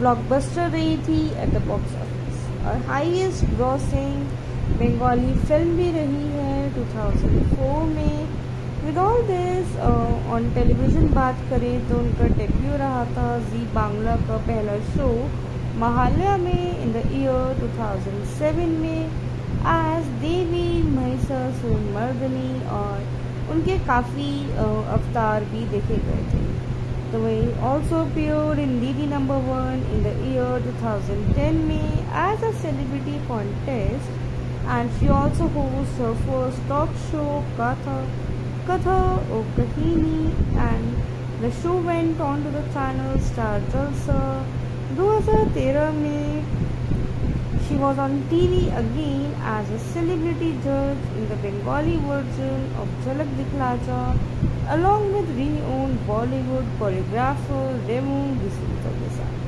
ब्लॉकबस्टर रही थी एट द बॉक्स ऑफ़िस और हाईएस्ट ग्रॉसिंग बंगाली फ़िल्म भी रही है 2004 में. With all this on television बात करें तो उनका डेब्यू रहा था जी बांग्ला का पहला शो महालया में इन द ईयर 2007 में आज देवी महिषासुर मर्दनी और उनके काफ़ी अवतार भी देखे गए थे। तो वही also appeared in Didi number one in the year 2010 में as a celebrity contest and she also host her first talk show Katha Katha or Kahini and the show went on to the channel Star Jalsa 2013 में She was on TV again as a celebrity judge in the Bengali version of Jhalak Dikhla Ja along with renowned Bollywood choreographer Remu D'Souza के साथ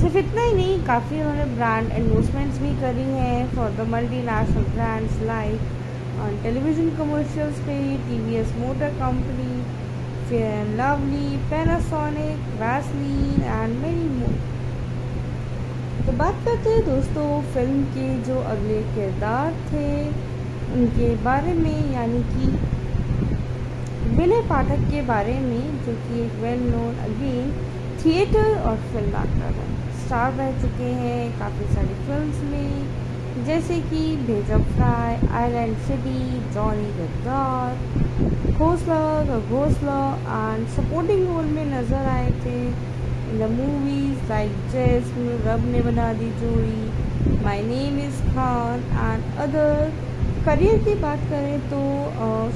सिर्फ़ इतना ही नहीं काफ़ी उन्होंने brand endorsements भी करी हैं for the multinational brands like television commercials पे TVS Motor Company, Fair and Lovely Panasonic, Vaseline and many more. तो बात करते हैं दोस्तों फ़िल्म के जो अगले किरदार थे उनके बारे में यानी कि विनय पाठक के बारे में जो कि एक वेल नोन अगेन थिएटर और फ़िल्म एक्टर है स्टार रह चुके हैं काफ़ी सारी फिल्म्स में जैसे कि भेजब फ्राई आइलैंड सिटी जॉनी गद्दार घोसला का घोसला एंड सपोर्टिंग रोल में नज़र आए थे इन द मूवीज़ लाइक जैस्म रब ने बना दी जोड़ी My Name Is Khan and other career की बात करें तो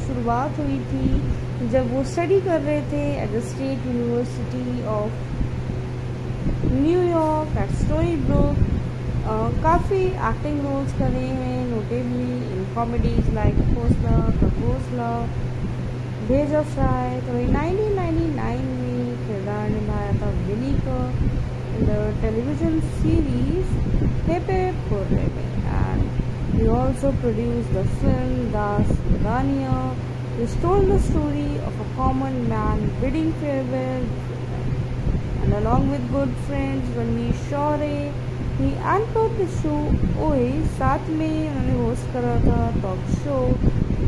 शुरुआत हुई थी जब वो स्टडी कर रहे थे at the State University of New York at Stony Brook काफ़ी एक्टिंग रोल्स करे हैं notably in comedies like Ghosla Ghosla Bheja of fry तो वही 1999 में किरदार निभाया था विली का इन द टेलीविजन सीरीज हेपे पुर्रे में and he also produced the film Das Rania which told the story of a common man bidding farewell and along with good friends Ranveer Shore he the show ओए साथ में उन्होंने host करा था talk show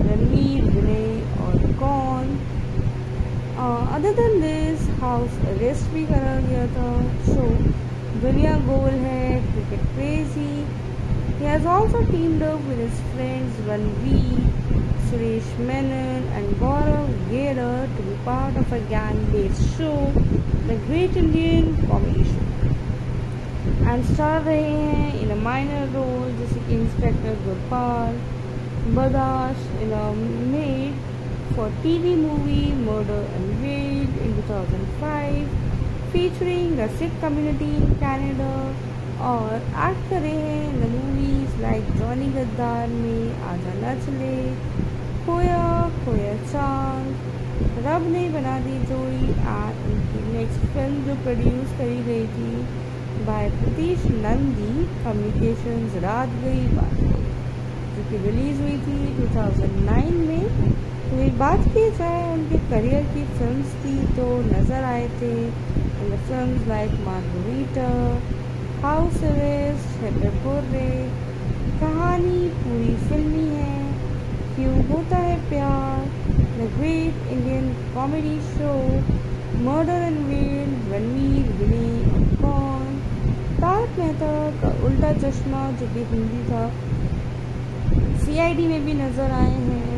Ranveer Vinay और कौन other than this house arrest भी करा गया था शो दुनिया गोल है cricket crazy He has also teamed up with his friends Ranveer, Suresh Menon and Gaurav Gera to be part of a gang-based show, The Great Indian Comedy Show. And star रहे हैं in a minor role जैसे कि inspector Gopal बदाश in a made for TV movie murder and wed in 2005 featuring the Sikh community in Canada और act करे हैं in the movies like Johnny Gaddar में आजा न चले खोया खोया चाँद रब ने बना दी जोड़ी एंड उनकी नेक्स्ट फ़िल्म जो प्रोड्यूस करी गई थी बाय प्रतीश नंदी कम्युनिकेशंस रात गई बात जो कि रिलीज़ हुई थी 2009 में। तो एक बात की जाए, उनके करियर की फिल्म्स की तो नज़र आए थे। Film like Margarita house arrest हेपेपुर्रे कहानी पूरी फिल्मी है। क्यों? होता है प्यार। The Great Indian Comedy Show murder and well Ranveer कौन तारक मेहता का उल्टा चश्मा जो कि हिंदी था सीआईडी में भी नज़र आए हैं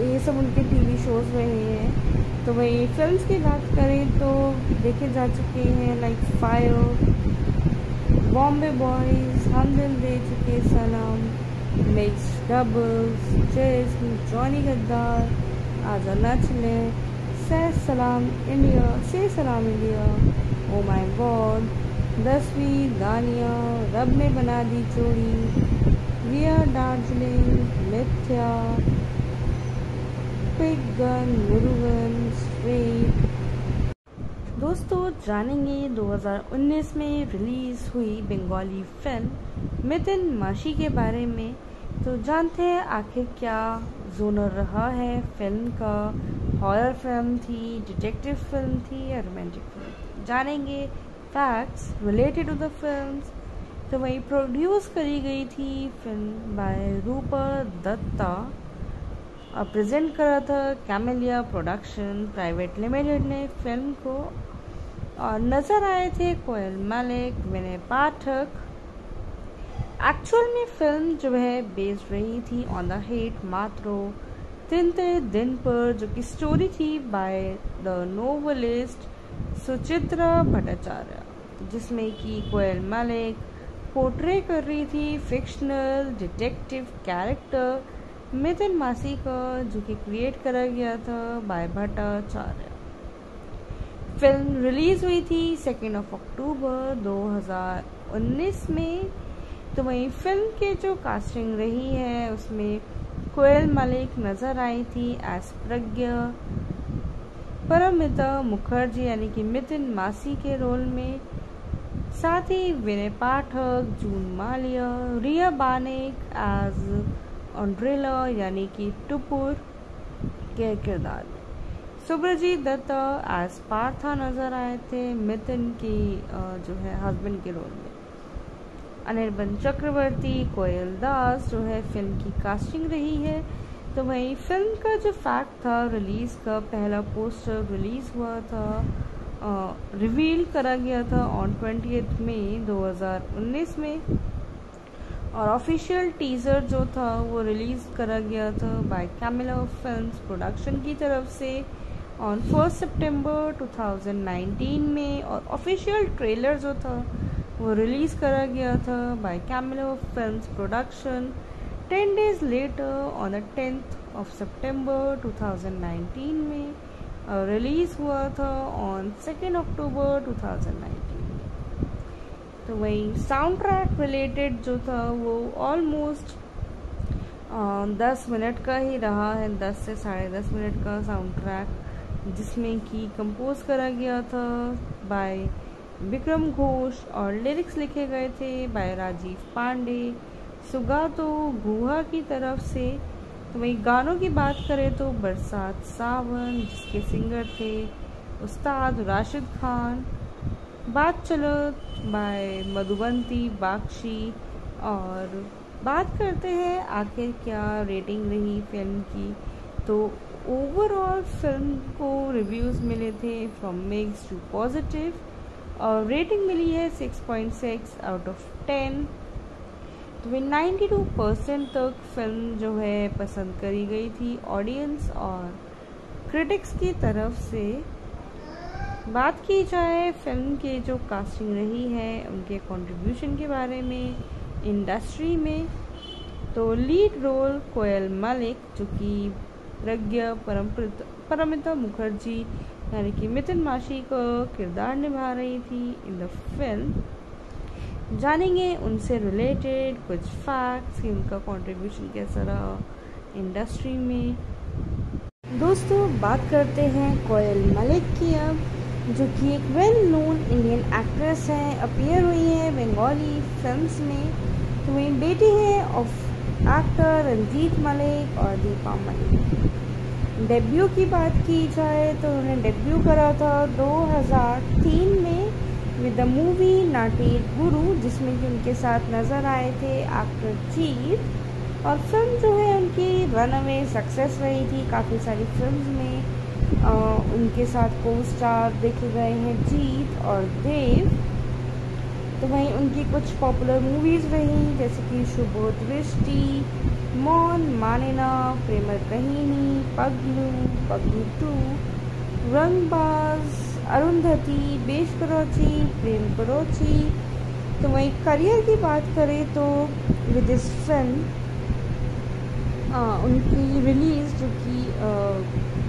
ये सब उनके टीवी शोज़ रहे हैं। तो वही फिल्म्स की बात करें तो देखे जा चुके हैं लाइक फायर बॉम्बे बॉयज़ हम दिल दे चुके सलाम मिक्स डबल्स चेस जॉनी गद्दार, आजा नचले से सलाम इंडिया से सलाम इंडिया ओ माय गॉड दसवीं दानिया, रब ने बना दी चोरी। रिया दार्जिलिंग मिथ्या। गन मुरुगन स्ट्रेट दोस्तों, जानेंगे 2019 में रिलीज़ हुई बंगाली फ़िल्म मितिन माशी के बारे में। तो जानते हैं आखिर क्या जोनर रहा है फ़िल्म का। हॉरर फ़िल्म थी डिटेक्टिव फ़िल्म थी या रोमांटिक फ़िल्म जानेंगे facts related to the films तो वही प्रोड्यूस करी गई थी फ़िल्म बाय रूपा दत्ता और प्रेजेंट करा था कैमेलिया प्रोडक्शन प्राइवेट लिमिटेड ने फ़िल्म को। और नज़र आए थे कोयल मलिक विनय पाठक एक्चुअल में फ़िल्म जो है बेस्ड रही थी ऑन द हेट मात्रो तिनते दिन पर जो कि स्टोरी थी by the novelist Suchitra Bhattacharya जिसमें कि कोयल मलिक पोर्ट्रे कर रही थी फिक्शनल डिटेक्टिव कैरेक्टर मिथुन मासी का जो कि क्रिएट करा गया था बाय भट्टाचार्य। फ़िल्म रिलीज़ हुई थी सेकेंड ऑफ़ अक्टूबर 2019 में। तो वहीं फ़िल्म के जो कास्टिंग रही है, उसमें कोयल मलिक नज़र आई थी एस प्रज्ञा। परमिता मुखर्जी यानी कि मितिन मासी के रोल में साथ ही विनय पाठक, जून मालिया, रिया बानेक एज ऑन्ड्रेला यानी कि टुपुर के किरदार। सुब्रजीत दत्त एज पार्था नज़र आए थे मितिन की जो है हस्बैंड के रोल में। अनिर्बन चक्रवर्ती, कोयल दास जो है फ़िल्म की कास्टिंग रही है। तो वही फ़िल्म का जो फैक्ट था रिलीज़ का पहला पोस्टर रिलीज़ हुआ था। रिवील करा गया था ऑन ट्वेंटी मई 2019 में। और ऑफिशियल टीज़र जो था, वो रिलीज़ करा गया था बाय कैमिला फिल्म्स प्रोडक्शन की तरफ़ से ऑन फ़र्स्ट सितंबर 2019 में। और ऑफिशियल ट्रेलर जो था, वो रिलीज़ करा गया था by Camellia films production ten days later on the tenth of सितंबर 2019 में। रिलीज़ हुआ था ऑन सेकेंड अक्टूबर 2019 तो वही साउंड ट्रैक रिलेटेड जो था वो ऑलमोस्ट दस मिनट का ही रहा है, दस से साढ़े दस मिनट का साउंड ट्रैक जिसमें कि कंपोज करा गया था बाय विक्रम घोष और लिरिक्स लिखे गए थे बाय राजीव पांडे। सुगातो गुहा की तरफ़ से तो वही गानों की बात करें तो बरसात सावन, जिसके सिंगर थे उस्ताद राशिद खान, बात चलो बाय मधुबंती बाक्षी और बात करते हैं आखिर क्या रेटिंग रही फ़िल्म की। तो ओवरऑल फ़िल्म को रिव्यूज़ मिले थे फ्रॉम मिक्स टू पॉजिटिव और रेटिंग मिली है 6.6 आउट ऑफ़ 10 तो वे 92 परसेंट तक फ़िल्म जो है पसंद करी गई थी ऑडियंस और क्रिटिक्स की तरफ़ से। बात की जाए फ़िल्म के जो कास्टिंग रही है, उनके कंट्रीब्यूशन के बारे में इंडस्ट्री में तो लीड रोल कोयल मलिक, जो कि प्रज्ञा परमिता मुखर्जी, यानी कि मितिन माशी का किरदार निभा रही थी इन द फ़िल्म जानेंगे उनसे रिलेटेड कुछ फैक्ट्स कि उनका कंट्रीब्यूशन कैसा रहा इंडस्ट्री में। दोस्तों, बात करते हैं कोयल मलिक की अब, जो कि एक वेल नोन इंडियन एक्ट्रेस हैं अपियर हुई है बंगाली फिल्म्स में। तो वही बेटी है ऑफ़ एक्टर रंजीत मलिक और दीपा मलिक डेब्यू की बात की जाए तो उन्होंने डेब्यू करा था 2003 में। विद द मूवी नाटेर गुरु जिसमें कि उनके साथ नज़र आए थे एक्टर जीत और फ़िल्म जो है उनकी रन अवे सक्सेस रही थी। काफ़ी सारी फ़िल्म में आ, उनके साथ को स्टार देखे गए हैं जीत और देव तो वहीं उनकी कुछ पॉपुलर मूवीज़ रही जैसे कि शुभ दृष्टि मौन मानेना प्रेमर कहीनी पगलू पगलू टू रंगबाज अरुंधति बेश करोची प्रेम करोची तो वही करियर की बात करें तो विद इस फ़िल्म उनकी रिलीज़ जो कि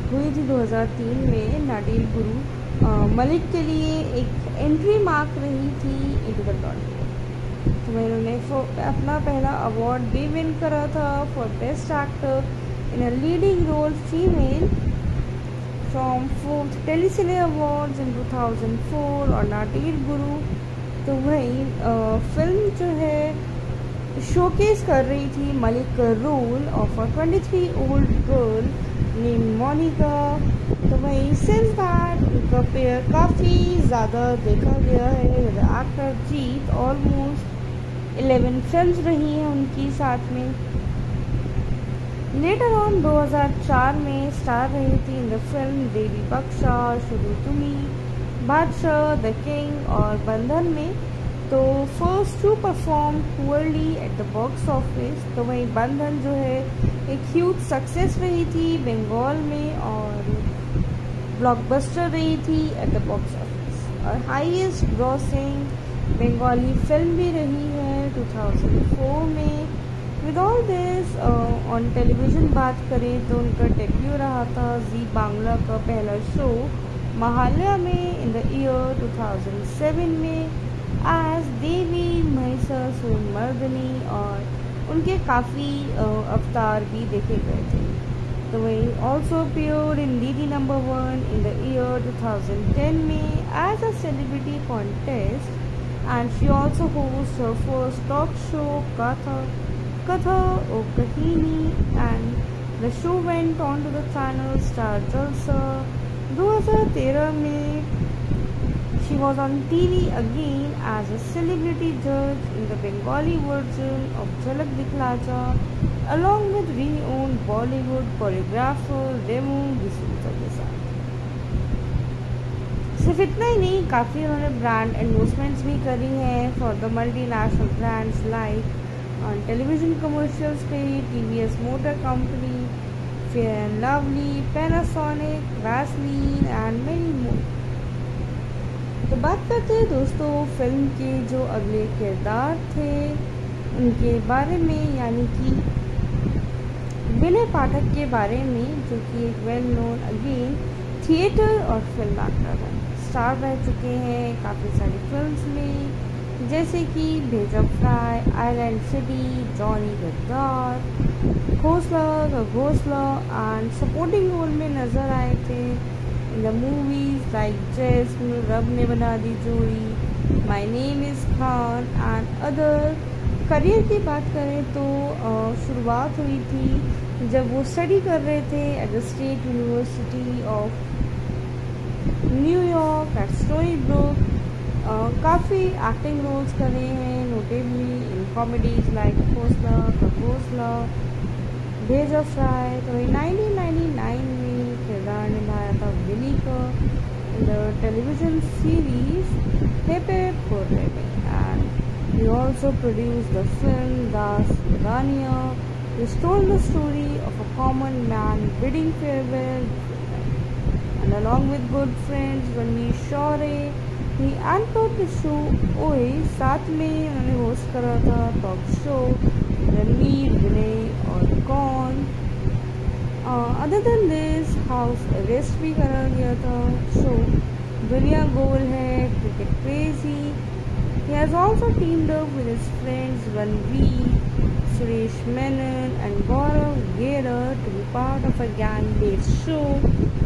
हुई थी 2003 में नाडिल गुरु मलिक के लिए एक एंट्री मार्क रही थी इंटू द टॉलीवुड तो वही उन्होंने अपना पहला अवार्ड भी विन करा था for best actor in a leading role female from fourth Telecine Awards in 2004 और नाटीर गुरु तो वही फ़िल्म जो है शोकेस कर रही थी Mallick role of a 23 old girl name Monica तो वही सिंस दैट उनका पेयर काफ़ी ज़्यादा देखा गया है। एक्टर जीत ऑलमोस्ट 11 फिल्म्स रही हैं उनकी साथ में। लेटर ऑन 2004 में स्टार रही थी इन द फ़िल्म देवी बख्शा शुरू तुमी बादशाह द किंग और बंधन में। तो first two perform poorly at the box office तो वहीं बंधन जो है, एक ह्यूज सक्सेस रही थी बंगाल में और ब्लॉकबस्टर रही थी एट द बॉक्स ऑफ़िस और हाईएस्ट ग्रॉसिंग बंगाली फ़िल्म भी रही है 2004 में। With all this on television बात करें तो उनका डेब्यू रहा था जी बांग्ला का पहला शो महाल्या में इन द ईयर 2007 में एज देवी महिषासुर मर्दनी और उनके काफ़ी uh, अवतार भी देखे गए थे। तो वही also appeared in D number one in the year 2010 में as a celebrity contest and she also host first talk show का Gatha Katha O Kahini and the show went on to the channel Star Jalsa 2013 में she was on TV again as a celebrity judge in the Bengali version of Jhalak Dikhla along with renowned Bollywood choreographer Remu D'Souza के साथ सिर्फ़ इतना ही नहीं काफ़ी उन्होंने brand endorsements भी करी हैं for the multinational brands like television commercials पे T V S Motor Company Fair and Lovely Panasonic Vaseline and many more तो बात करते हैं दोस्तों फ़िल्म के जो अगले किरदार थे, उनके बारे में, यानी कि विनय पाठक के बारे में, जो कि एक वेल नोन अगेन थिएटर और फ़िल्म एक्टर है। स्टार रह चुके हैं काफ़ी सारी फिल्म्स में। जैसे कि भेजब fry Island City Johnny Gaddar Ghosla Ghosla and supporting role में नज़र आए थे। इन द मूवीज़ लाइक जैस रब ने बना दी जोड़ी। My Name Is Khan and other career की बात करें तो शुरुआत हुई थी जब वो स्टडी कर रहे थे at the State University of New York at Stony Brook काफ़ी एक्टिंग रोल्स करे हैं notably in comedies like Khosla खगोसला भेज ऑफ फ्राई तो नाइनटीन नाइनटी नाइन में किरदार निभाया था विली का इन द टेलीविजन सीरीज हेपे फोरे में and he also produced the film Das Rania, which told the story of a common man bidding farewell and along with good friends Ranveer Shore he anchored the show ओए साथ में उन्होंने host करा था talk show Ranveer Vinay और कौन other than this house arrest भी करा गया था शो दुनिया गोल है cricket crazy He has also teamed up with his friends Ranveer, Suresh Menon and Gaurav Gera to be part of a gang-based show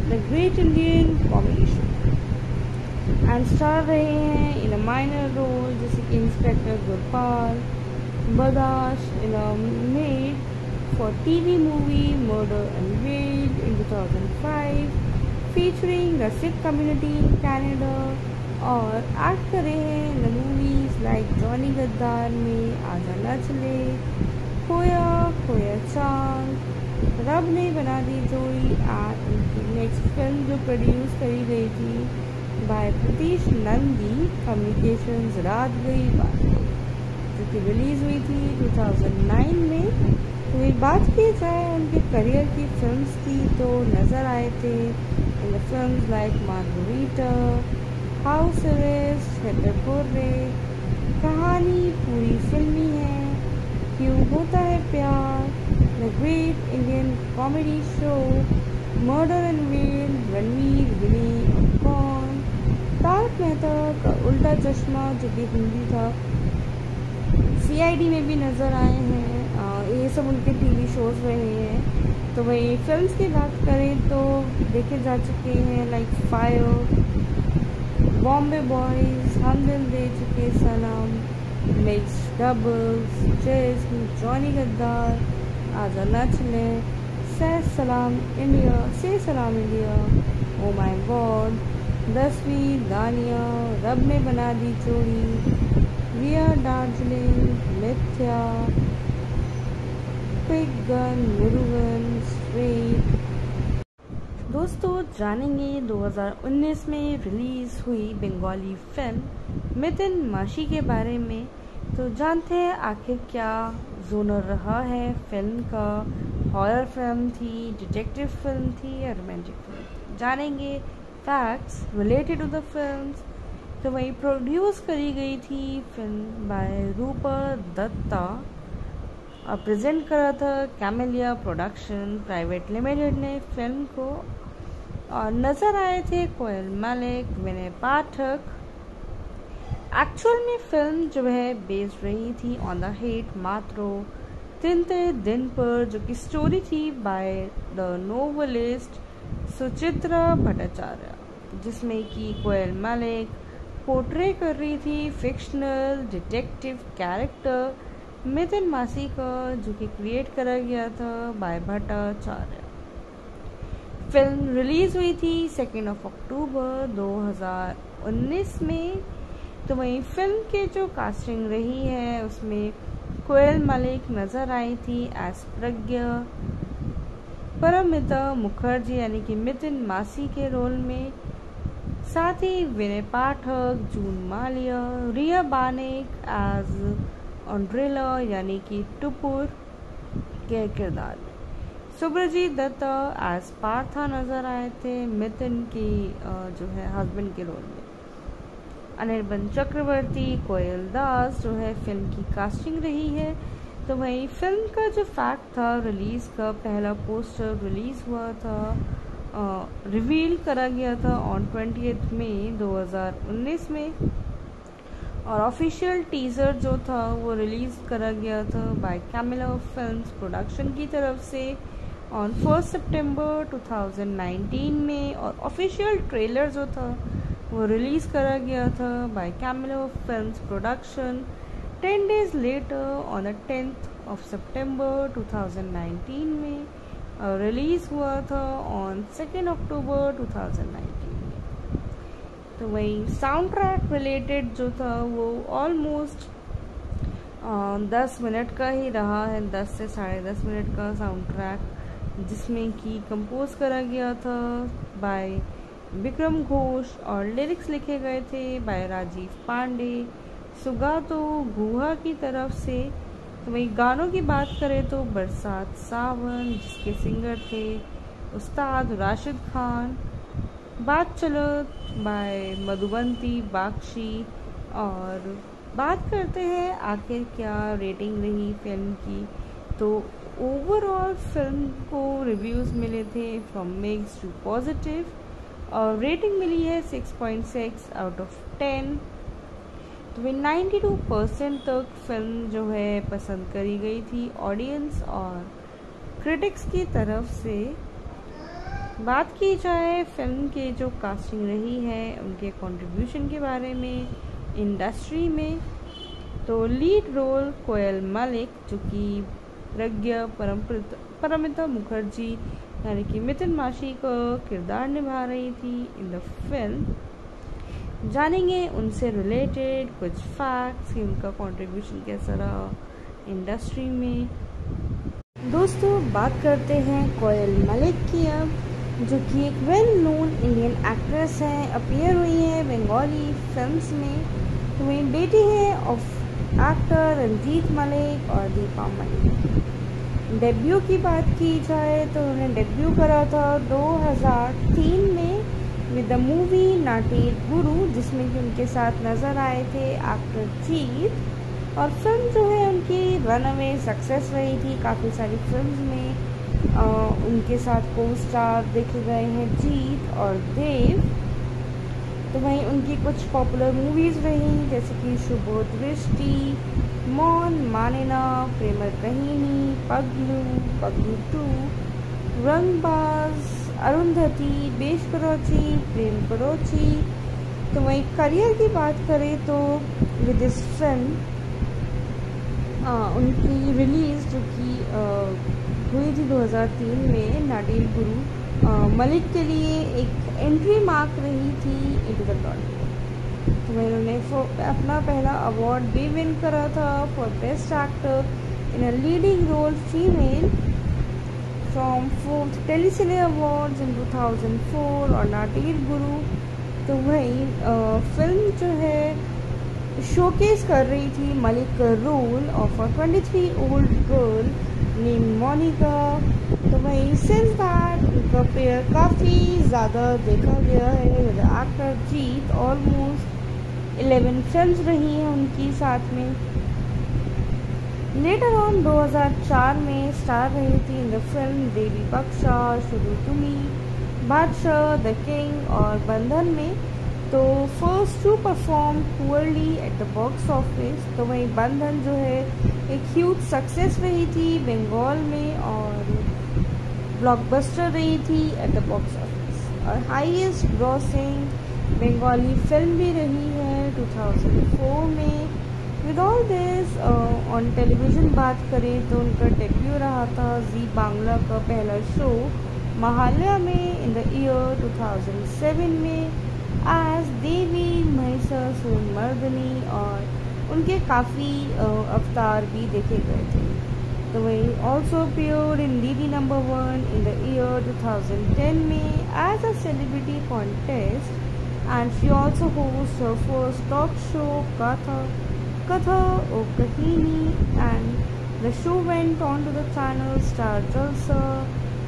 the great Indian comedy show And star रहे हैं in a minor role जैसे कि inspector Gurpal Badash in a made for TV movie murder and wed in 2005 featuring the Sikh community in Canada और act करे हैं इन movies like Johnny गद्दार में आजा न चले खोया खोया चाँद रब ने बना दी जोड़ी उनकी नेक्स्ट फ़िल्म जो प्रोड्यूस करी गई थी बाय प्रतीश नंदी कम्युनिकेशंस बात जो कि रिलीज़ हुई थी 2009 में। तो एक बात की जाए उनके करियर की फिल्म्स की तो नज़र आए थे। In the film like Margarita house arrest कहानी पूरी फिल्मी है। क्यों होता है प्यार? The Great Indian Comedy Show Murder and Whale, Ranveer Vinay और कौन तारक मेहता का उल्टा चश्मा जो कि हिंदी था। सीआईडी में भी नज़र आए हैं ये सब उनके टीवी शोज़ रहे हैं। तो वही फिल्म्स की बात करें तो देखे जा चुके हैं लाइक फायर बॉम्बे बॉयज़ हम दिल दे चुके सनम mix doubles chase Johnny Gaddar, आजा नच ले सलाम इंडिया, से सलाम इंडिया। ओ माय गॉड दसवीं दानिया, रब ने बना दी चोरी। रिया दार्जिलिंग मिथ्या। Quick gun, Murugan, straight. दोस्तों, जानेंगे 2019 में रिलीज़ हुई बंगाली फ़िल्म मितिन माशी के बारे में। तो जानते हैं आखिर क्या जोनर रहा है फ़िल्म का। हॉरर फ़िल्म थी डिटेक्टिव फ़िल्म थी या रोमांटिक फ़िल्म थी। जानेंगे facts related to the film तो वही प्रोड्यूस करी गई थी फ़िल्म बाय रूपा दत्ता और प्रेजेंट करा था कैमेलिया प्रोडक्शन प्राइवेट लिमिटेड ने फ़िल्म को। और नज़र आए थे कोयल मलिक विनय पाठक एक्चुअल में फ़िल्म जो है बेस्ड रही थी ऑन द हेट मात्रो तिनते दिन पर जो कि स्टोरी थी by the novelist Suchitra Bhattacharya, जिसमें कि कोयल मलिक, पोर्ट्रे कर रही थी फिक्शनल डिटेक्टिव कैरेक्टर मिथुन मासी का जो कि क्रिएट करा गया था बाय भट्टाचार्य। फ़िल्म रिलीज़ हुई थी सेकेंड ऑफ़ अक्टूबर 2019 में। तो वहीं फ़िल्म के जो कास्टिंग रही है, उसमें कोयल मलिक नज़र आई थी एस प्रज्ञा। परमिता मुखर्जी यानी कि मितिन मासी के रोल में साथ ही विनय पाठक, जून मालिया, रिया बानेक एज ऑन्ड्रेला यानी कि टुपुर के किरदार में। सुब्रजीत दत्ता एज पार्था नज़र आए थे मितिन की जो है हस्बैंड के रोल में। अनिर्बन चक्रवर्ती, कोयल दास जो है फ़िल्म की कास्टिंग रही है। तो वही फ़िल्म का जो फैक्ट था रिलीज़ का, पहला पोस्टर रिलीज़ हुआ था रिवील करा गया था ऑन ट्वेंटी मई 2019 में। और ऑफिशियल टीज़र जो था, वो रिलीज़ करा गया था बाय कैमिला फ़िल्म प्रोडक्शन की तरफ़ से ऑन फ़र्स्ट सितंबर 2019 में। और ऑफिशियल ट्रेलर जो था, वो रिलीज़ करा गया था by Camellia films production 10 days later, on the 10th of September 2019 में रिलीज़ हुआ था ऑन सेकेंड अक्टूबर 2019 में। तो वही साउंड ट्रैक रिलेटेड जो था, वो ऑलमोस्ट दस मिनट का ही रहा है, दस से साढ़े दस मिनट का साउंड ट्रैक जिसमें कि कंपोज करा गया था बाय विक्रम घोष और लिरिक्स लिखे गए थे बाय राजीव पांडे सुगातो गुहा की तरफ़ से। तो वही गानों की बात करें तो बरसात सावन, जिसके सिंगर थे उस्ताद राशिद खान, बात चलो बाय मधुबंती बाक्षी और बात करते हैं आखिर क्या रेटिंग रही फ़िल्म की। तो ओवरऑल फ़िल्म को रिव्यूज़ मिले थे फ्रॉम मिक्स टू पॉजिटिव और रेटिंग मिली है 6.6 आउट ऑफ़ 10 तो नाइन्टी टू परसेंट तक फ़िल्म जो है पसंद करी गई थी ऑडियंस और क्रिटिक्स की तरफ़ से। बात की जाए फ़िल्म के जो कास्टिंग रही है, उनके कंट्रीब्यूशन के बारे में इंडस्ट्री में तो लीड रोल कोयल मलिक, जो कि प्रज्ञा परमिता मुखर्जी, यानी कि मितिन माशी का किरदार निभा रही थी इन द फ़िल्म जानेंगे उनसे रिलेटेड कुछ फैक्ट्स कि उनका कंट्रीब्यूशन कैसा रहा इंडस्ट्री में। दोस्तों, बात करते हैं कोयल मलिक की अब, जो कि एक वेल नोन इंडियन एक्ट्रेस है अपियर हुई है बंगाली फिल्म्स में। तो वही बेटी है ऑफ़ एक्टर रंजीत मलिक और दीपा मलिक डेब्यू की बात की जाए तो उन्होंने डेब्यू करा था 2003 में। विद द मूवी नाटेर गुरु जिसमें कि उनके साथ नज़र आए थे एक्टर जीत और फ़िल्म जो है उनकी रन अवे सक्सेस रही थी। काफ़ी सारी फ़िल्म में आ, उनके साथ को स्टार देखे गए हैं जीत और देव तो वहीं उनकी कुछ पॉपुलर मूवीज़ रही जैसे कि शुभ दृष्टि मौन मानेना प्रेमर कहीनी पगलू पगलू टू रंगबाज अरुंधति, बेश करोची प्रेम करोची तो वहीं करियर की बात करें तो विद इस फ़िल्म उनकी रिलीज़ जो कि हुई थी 2003 में नाडेल गुरु मलिक के लिए एक एंट्री मार्क रही थी इंटू द टॉलीवुड तो उन्होंने अपना पहला अवार्ड भी विन करा था for best actor in a leading role female from fourth Telecine Awards in 2004 और नाटीर गुरु तो वही फ़िल्म जो है शोकेस कर रही थी Mallick role of a 23 old girl name Monica तो वही सिंस दैट उनका पेयर काफ़ी ज़्यादा देखा गया है। एक्टर जीत ऑलमोस्ट 11 फिल्म्स रही हैं उनकी साथ में। लेटर ऑन 2004 में स्टार रही थी इन द फ़िल्म देवी बख्शा शुरू तुमी बादशाह द किंग और बंधन में। तो first two perform poorly at the box office तो वही बंधन जो है, एक ह्यूज सक्सेस रही थी बंगाल में और ब्लॉकबस्टर रही थी एट द बॉक्स ऑफ़िस और हाईएस्ट ग्रॉसिंग बंगाली फ़िल्म भी रही है 2004 में। With all this on television बात करें तो उनका डेब्यू रहा था जी बांग्ला का पहला शो महालया में इन द ईयर 2007 में एज देवी महिषासुर मर्दनी और उनके काफ़ी अवतार भी देखे गए थे। तो वही also appeared in D number one in the year 2010 में as a celebrity contest and she also host her first talk show Katha Katha or Kahini and the show went on to the channel Star Jalsa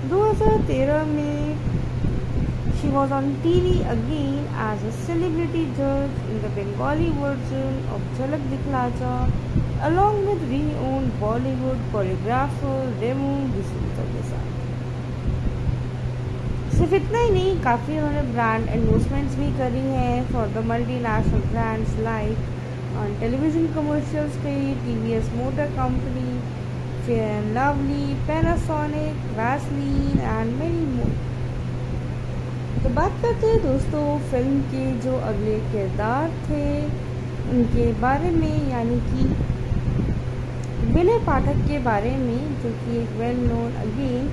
2013 में she was on TV again as a celebrity judge in the Bengali version of Jhalak Dikhla Ja along with renowned Bollywood choreographer Remu D'Souza के साथ सिर्फ इतना ही नहीं काफ़ी उन्होंने brand endorsements भी करी हैं for the multinational brands like on television commercials पे S Motor Company Fair and Lovely, Panasonic, Vaseline and many more. तो बात करते हैं दोस्तों फ़िल्म के जो अगले किरदार थे उनके बारे में यानी कि विनय पाठक के बारे में जो कि एक वेल नोन अगेन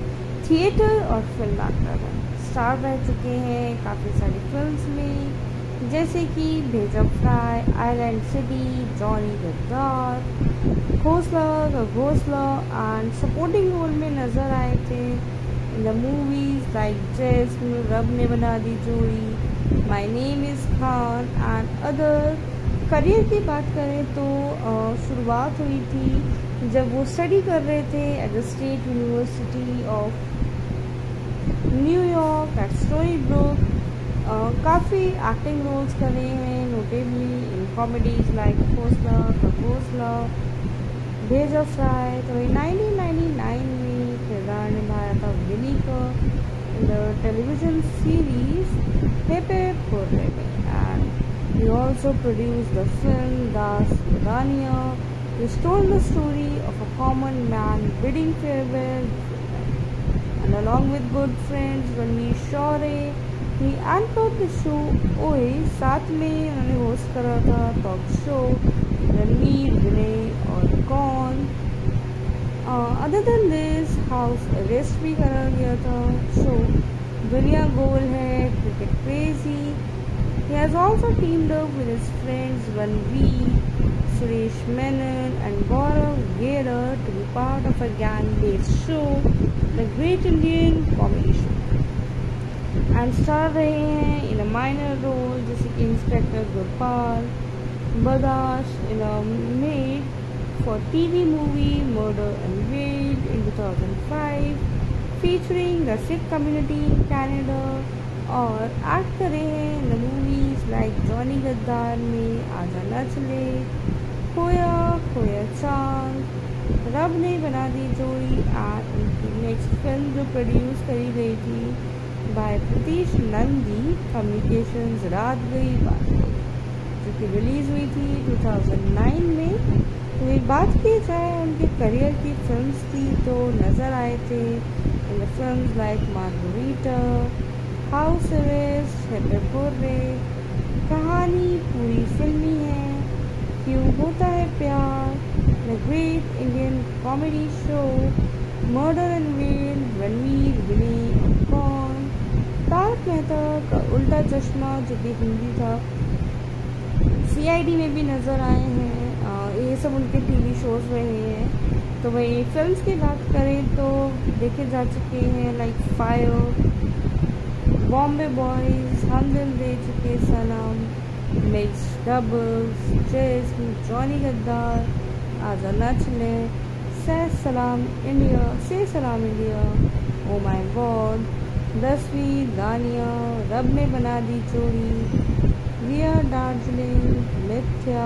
थिएटर और फ़िल्म एक्टर हैं स्टार रह चुके हैं काफ़ी सारी फिल्म्स में जैसे कि Bheja fry Island City Johnny Gaddar Ghosla Ghosla and supporting role में नज़र आए थे इन द मूवीज़ लाइक जेस रब ने बना दी जोड़ी My Name Is Khan and other career की बात करें तो शुरुआत हुई थी जब वो स्टडी कर रहे थे at the State University of New York at Stony Brook काफ़ी एक्टिंग रोल्स करे हैं नोटेबली इन कॉमेडीज लाइक घोसला का घोसला भेजा फ्राई तो नाइनटीन नाइन्टी नाइन में किरदार निभाया था विनी का इन द टेलीविजन सीरीज हेपे पोर्रे में and he also produced the film Das Udania which told the story of a common man bidding farewell and along with good friends Ranveer Shore anchored the show ओए साथ में उन्होंने host करा था talk show Ranveer Vinay और कौन other than this house arrest भी करा गया था शो दुनिया गोल है cricket crazy He has also teamed up with his friends Ranveer, Suresh Menon and Gaurav Gera to be part of a gang-based show, The Great Indian Comedy Show. And star रहे हैं in a minor role जैसे कि inspector Gopal बदाश in a made for T V movie murder and in two thousand five featuring the Sikh community in Canada और act करे हैं in the movies like Johnny Gaddar में आजा न चले खोया खोया चाल रब ने बना दी जोड़ी आ उनकी नेक्स्ट फ़िल्म जो प्रोड्यूस करी गई थी बाय प्रतीश नंदी कम्युनिकेशंस रात गई बात जो कि रिलीज़ हुई थी 2009 में। तो एक बात की जाए उनके करियर की फिल्म्स की तो नज़र आए थे in film like Margarita house arrest Kahaani Poori Filmy Hai. Kyon Hota Hai Pyaar? The great Indian comedy show murder and well Ranvir Kaun Tarak Mehta का उल्टा चश्मा जो कि हिंदी था सीआईडी में भी नज़र आए हैं ये सब उनके टीवी शोज़ रहे हैं। तो वही फिल्म्स की बात करें तो देखे जा चुके हैं लाइक फायर बॉम्बे बॉयज़ हम दिल दे चुके सलाम मिक्स डबल्स जेस जॉनी गद्दार आजा नच ले सलाम इंडिया से सलाम इंडिया ओ माय गॉड दसवीं दानिया, रब ने बना दी चोरी, रिया दार्जिलिंग मिथ्या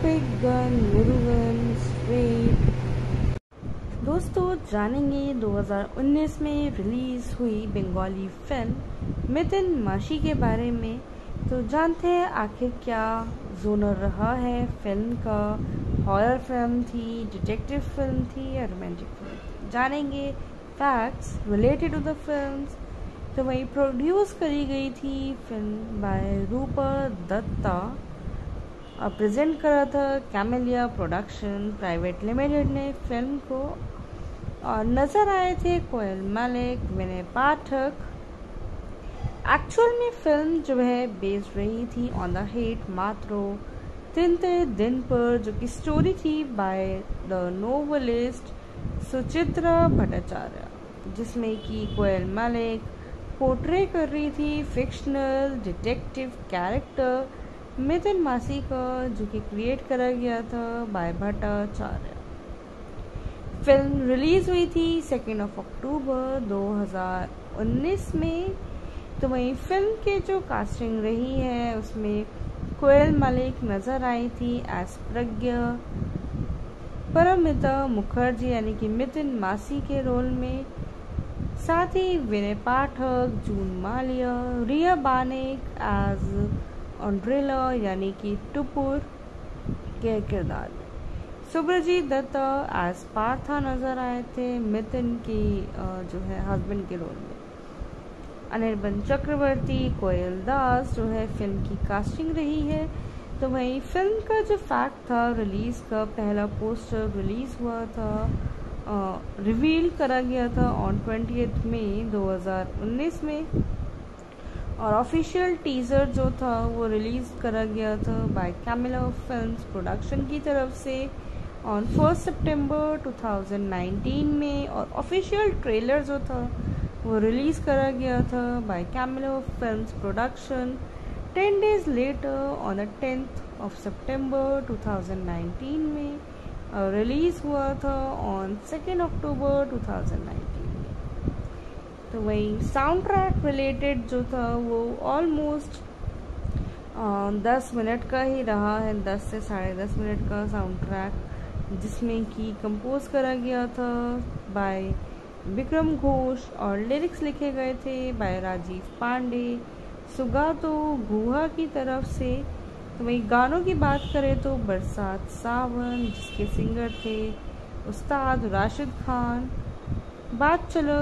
क्विक गन, मुरुगन, स्ट्रेट। दोस्तों, जानेंगे 2019 में रिलीज़ हुई बंगाली फ़िल्म मितिन माशी के बारे में। तो जानते हैं आखिर क्या जोनर रहा है फ़िल्म का? हॉरर फ़िल्म थी डिटेक्टिव फ़िल्म थी या रोमांटिक फ़िल्म जानेंगे facts related to the films तो वही प्रोड्यूस करी गई थी फ़िल्म बाय रूपा दत्ता और प्रेजेंट करा था कैमेलिया प्रोडक्शन प्राइवेट लिमिटेड ने फ़िल्म को। और नज़र आए थे कोयल मलिक विनय पाठक एक्चुअल में फ़िल्म जो है बेस्ड रही थी on the hit Matro Tinte Din पर जो कि स्टोरी थी by the novelist Suchitra Bhattacharya, जिसमें कि कोयल मलिक पोर्ट्रे कर रही थी फिक्शनल डिटेक्टिव कैरेक्टर मिथुन मासी का जो कि क्रिएट करा गया था बाय भट्टाचार्य। फ़िल्म रिलीज़ हुई थी सेकेंड ऑफ़ अक्टूबर 2019 में। तो वहीं फ़िल्म के जो कास्टिंग रही है, उसमें कोयल मलिक नज़र आई थी एस प्रज्ञा। परमिता मुखर्जी यानी कि मितिन मासी के रोल में साथ ही विनय पाठक, जून मालिया, रिया बानेक एज ऑन्ड्रेला यानी कि टुपुर के किरदार में। सुब्रजीत दत्ता एज पार्था नज़र आए थे मितिन की जो है हस्बैंड के रोल में। अनिर्बन चक्रवर्ती, कोयल दास जो है फ़िल्म की कास्टिंग रही है। तो वहीं फ़िल्म का जो फैक्ट था रिलीज़ का, पहला पोस्टर रिलीज़ हुआ था रिवील करा गया था ऑन ट्वेंटी मई 2019 में। और ऑफिशियल टीज़र जो था, वो रिलीज़ करा गया था बाय कैमिला फिल्म्स प्रोडक्शन की तरफ़ से ऑन फ़र्स्ट सितंबर 2019 में। और ऑफिशियल ट्रेलर जो था, वो रिलीज़ करा गया था by Camellia films production 10 days later, on the 10th of September 2019 में रिलीज़ हुआ था ऑन सेकेंड अक्टूबर 2019 में। तो वही साउंड ट्रैक रिलेटेड जो था, वो ऑलमोस्ट दस मिनट का ही रहा है, दस से साढ़े दस मिनट का साउंड ट्रैक जिसमें कि कंपोज करा गया था बाय विक्रम घोष और लिरिक्स लिखे गए थे बाय राजीव पांडे। सुगा तो गुहा की तरफ़ से। तो वही गानों की बात करें तो बरसात सावन, जिसके सिंगर थे उस्ताद राशिद खान, बात चलो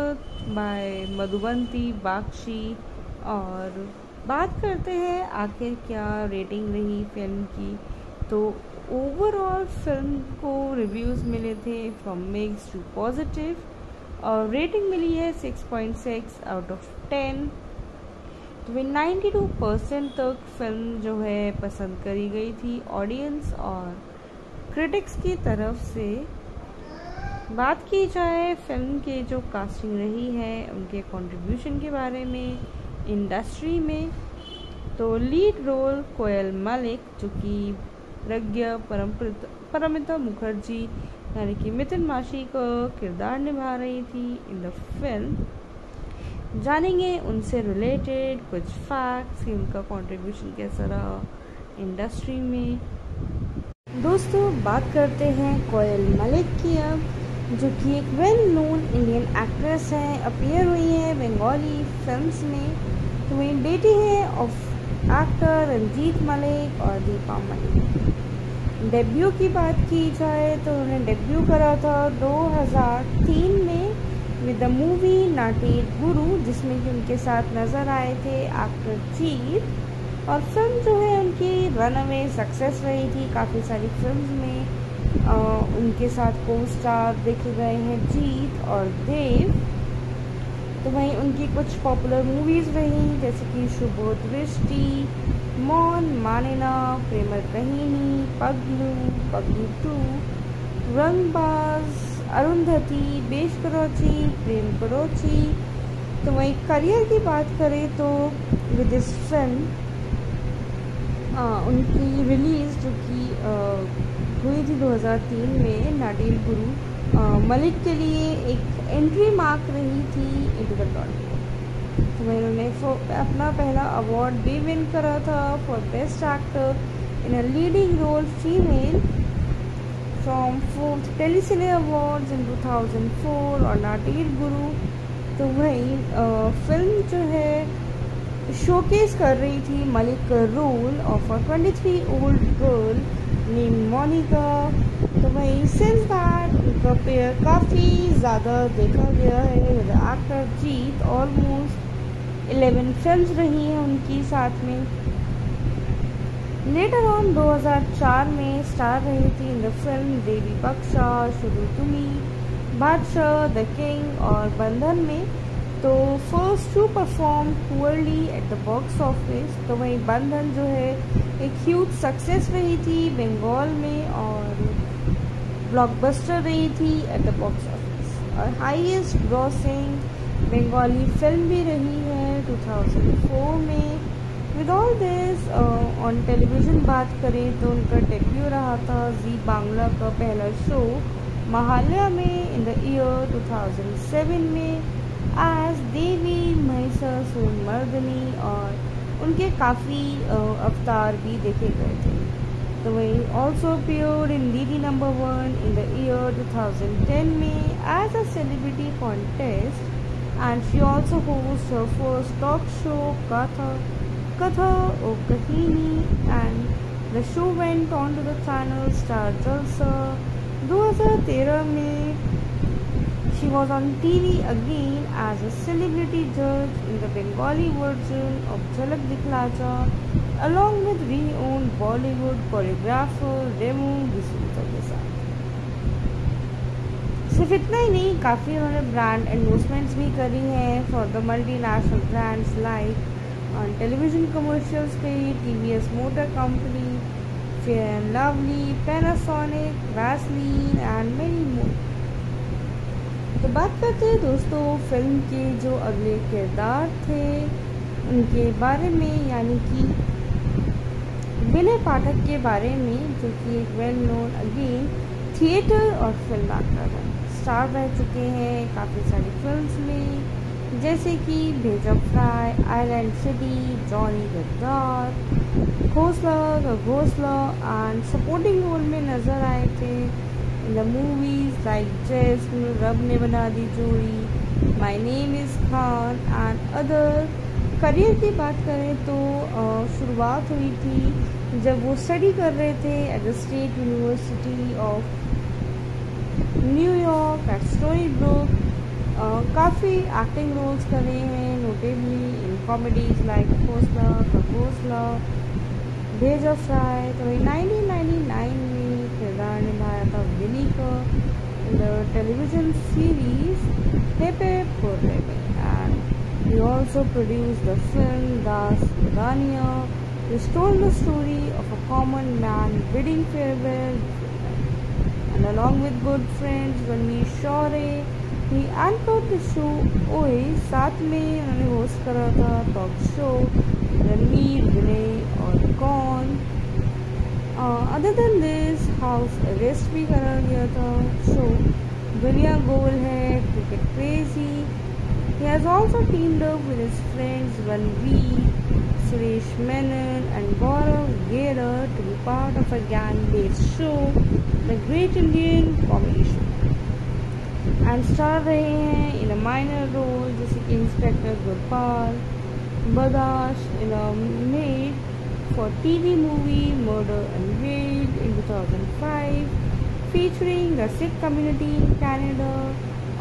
बाय मधुबंती बाक्षी और बात करते हैं आखिर क्या रेटिंग रही फ़िल्म की। तो ओवरऑल फ़िल्म को रिव्यूज़ मिले थे फ्रॉम मिक्स टू पॉजिटिव और रेटिंग मिली है 6.6 आउट ऑफ़ 10 तो वे 92 परसेंट तक फ़िल्म जो है पसंद करी गई थी ऑडियंस और क्रिटिक्स की तरफ़ से। बात की जाए फ़िल्म के जो कास्टिंग रही है, उनके कंट्रीब्यूशन के बारे में इंडस्ट्री में तो लीड रोल कोयल मलिक, जो कि प्रज्ञा परमिता मुखर्जी, यानी कि मिथुन माशी का किरदार निभा रही थी इन द फ़िल्म जानेंगे उनसे रिलेटेड कुछ फैक्ट्स कि उनका कंट्रीब्यूशन कैसा रहा इंडस्ट्री में। दोस्तों, बात करते हैं कोयल मलिक की अब, जो कि एक वेल नोन इंडियन एक्ट्रेस है अपियर हुई है बंगाली फिल्म्स में। तो वही बेटी है ऑफ़ एक्टर रंजीत मलिक और दीपा मलिक डेब्यू की बात की जाए तो उन्होंने डेब्यू करा था 2003 में। विद द मूवी नाटेड गुरु जिसमें कि उनके साथ नज़र आए थे एक्टर जीत और फ़िल्म जो है उनकी रन अवे सक्सेस रही थी। काफ़ी सारी फ़िल्म में आ, उनके साथ को स्टार देखे गए हैं जीत और देव तो वहीं उनकी कुछ पॉपुलर मूवीज़ रही जैसे कि शुभ दृष्टि मौन मानेना प्रेमर कहीनी पगलू पगलू टू रंगबाज अरुंधति, बेश करोची, प्रेम करोची। तो वहीं करियर की बात करें तो विद दिस फ़िल्म उनकी रिलीज़ जो कि हुई थी 2003 में नाडिल गुरु मलिक के लिए एक एंट्री मार्क रही थी इंटू द टॉलीवुड तो उन्होंने अपना पहला अवार्ड भी विन करा था for best actor in a leading role female from fourth Telecine awards in 2004 और नाटीर गुरु। तो वही फ़िल्म जो है शोकेस कर रही थी Mallik role of a 23 old girl name Monica तो वही सिंस दैट उनका पेयर काफ़ी ज़्यादा देखा गया है। एक्टर जीत ऑलमोस्ट 11 फिल्म्स रही हैं उनकी साथ में। लेटर ऑन 2004 में स्टार रही थी इन द फ़िल्म देवी बख्शा शुरू तुमी बादशाह द किंग और बंधन में। तो first to perform poorly at the box office तो वहीं बंधन जो है, एक ह्यूज सक्सेस रही थी बंगाल में और ब्लॉकबस्टर रही थी एट द बॉक्स ऑफ़िस और हाईएस्ट ग्रॉसिंग बंगाली फ़िल्म भी रही है 2004 में। With all this on television बात करें तो उनका डेब्यू रहा था जी बांग्ला का पहला शो महालया में इन द ईयर 2007 में एज देवी महिषासुर मर्दनी और उनके काफ़ी uh, अवतार भी देखे गए थे। तो वही also appear in Didi number one in the year 2010 में as a celebrity contest and she also host first talk show Katha Katha or Kahini and the show went on to the channel Star Jalsa 2013 में she was on TV again as a celebrity judge in the Bengali version of Jhalak Dikhlaja along with renowned Bollywood choreographer Remu D'Souza के साथ सिर्फ़ इतना ही नहीं काफ़ी उन्होंने brand endorsements भी करी हैं for the multi national brands like on television commercials पे TVS Motor Company, Fair and Lovely, Panasonic, Vaseline and many more. तो बात करते हैं दोस्तों फ़िल्म के जो अगले किरदार थे उनके बारे में यानी कि विनय पाठक के बारे में जो कि एक वेल नोन अगेन थिएटर और फ़िल्म एक्टर है स्टार रह चुके हैं काफ़ी सारी फिल्म्स में जैसे कि Bheja fry island city Johnny the Gaddar Ghosla the Ghosla and supporting role में नज़र आए थे इन द मूवीज़ लाइक जेस Rab Ne Bana Di Jodi my name is Khan and other career की बात करें तो शुरुआत हुई थी जब वो स्टडी कर रहे थे at the State University of New York at Stony Brook काफ़ी एक्टिंग रोल्स करे हैं notably in comedies like Ghosla Ghosla Bheja of fry तो वही नाइन में किरदार निभाया था विनी का इन द टेलीविजन सीरीज पेपे पोर्रे में and he also produced the film Das Rania which told the story of a common man bidding farewell and along with good friends Ranveer Shore he anchored the show ओए साथ में उन्होंने host करा था talk show Ranveer Vinay और कौन other than this house arrest भी करा गया था शो दुनिया गोल है cricket crazy He has also teamed up with his friends Ranveer, Suresh Menon and Gaurav Gera to be part of a gang-based show, The Great Indian Comedy Show. And star रहे हैं in a minor role जैसे कि inspector Gopal बदाश in a made for TV movie murder and wed in 2005 featuring the Sikh community in Canada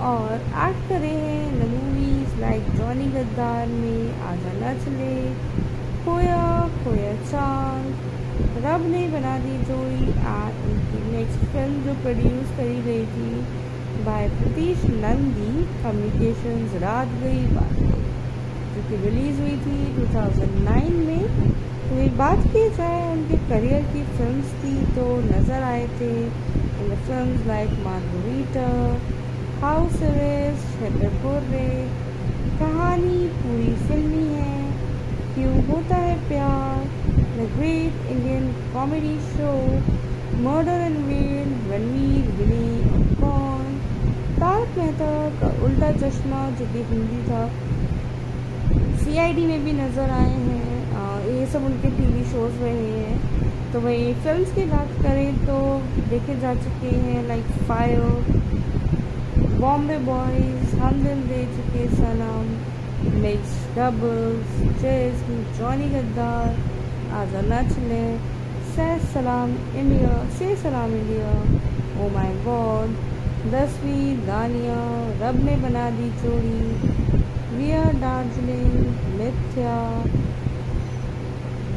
और act करे हैं इन movies like Johnny गद्दार में आजा न चले खोया खोया चाँद रब ने बना दी जोई एंड उनकी नेक्स्ट फ़िल्म जो प्रोड्यूस करी गई थी बाय प्रतीश नंदी कम्युनिकेशंस रात गई बात जो कि रिलीज़ हुई थी 2009 में। तो एक बात की जाए, उनके करियर की फिल्म्स की तो नज़र आए थे in film like Margarita house arrest Kahaani Poori Filmy Hai. Kyon? Hota Hai Pyaar. The great Indian comedy show murder and well Ranvir Kaun Tarak Mehta का उल्टा चश्मा जो कि हिंदी था सीआईडी में भी नज़र आए हैं ये सब उनके टीवी शोज़ रहे हैं। तो वही फिल्म्स की बात करें तो देखे जा चुके हैं like fire Bombay boys Hum Dil De Chuke Sanam mix doubles chase Johnny Gaddar Aaja Nachle से सलाम इंडिया से सलाम इंडिया ओ माय गॉड दसवीं दानिया, रब ने बना दी चोरी। विया दार्जिलिंग मिथ्या।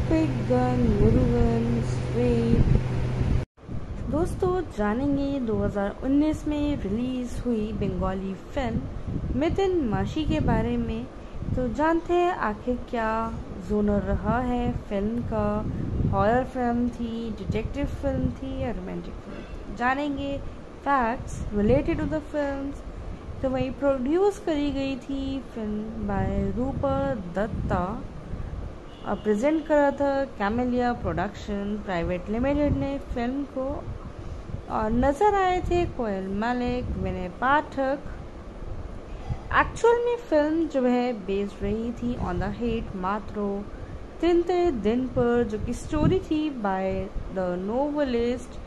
कार्तिक गन, मुरुगन, स्ट्रेट। दोस्तों, जानेंगे 2019 में रिलीज़ हुई बंगाली फ़िल्म मितिन माशी के बारे में। तो जानते हैं आखिर क्या जोनर रहा है फ़िल्म का। हॉरर फ़िल्म थी, डिटेक्टिव फ़िल्म थी या रोमांटिक फ़िल्म जानेंगे facts related to the film तो वही प्रोड्यूस करी गई थी फ़िल्म बाय रूपा दत्ता और प्रेजेंट करा था कैमेलिया प्रोडक्शन प्राइवेट लिमिटेड ने फ़िल्म को। और नज़र आए थे कोयल मलिक, विनय पाठक। एक्चुअल में फ़िल्म जो है बेस्ड रही थी ऑन द हिट मात्रो। तीन तिनते दिन पर जो कि स्टोरी थी by the novelist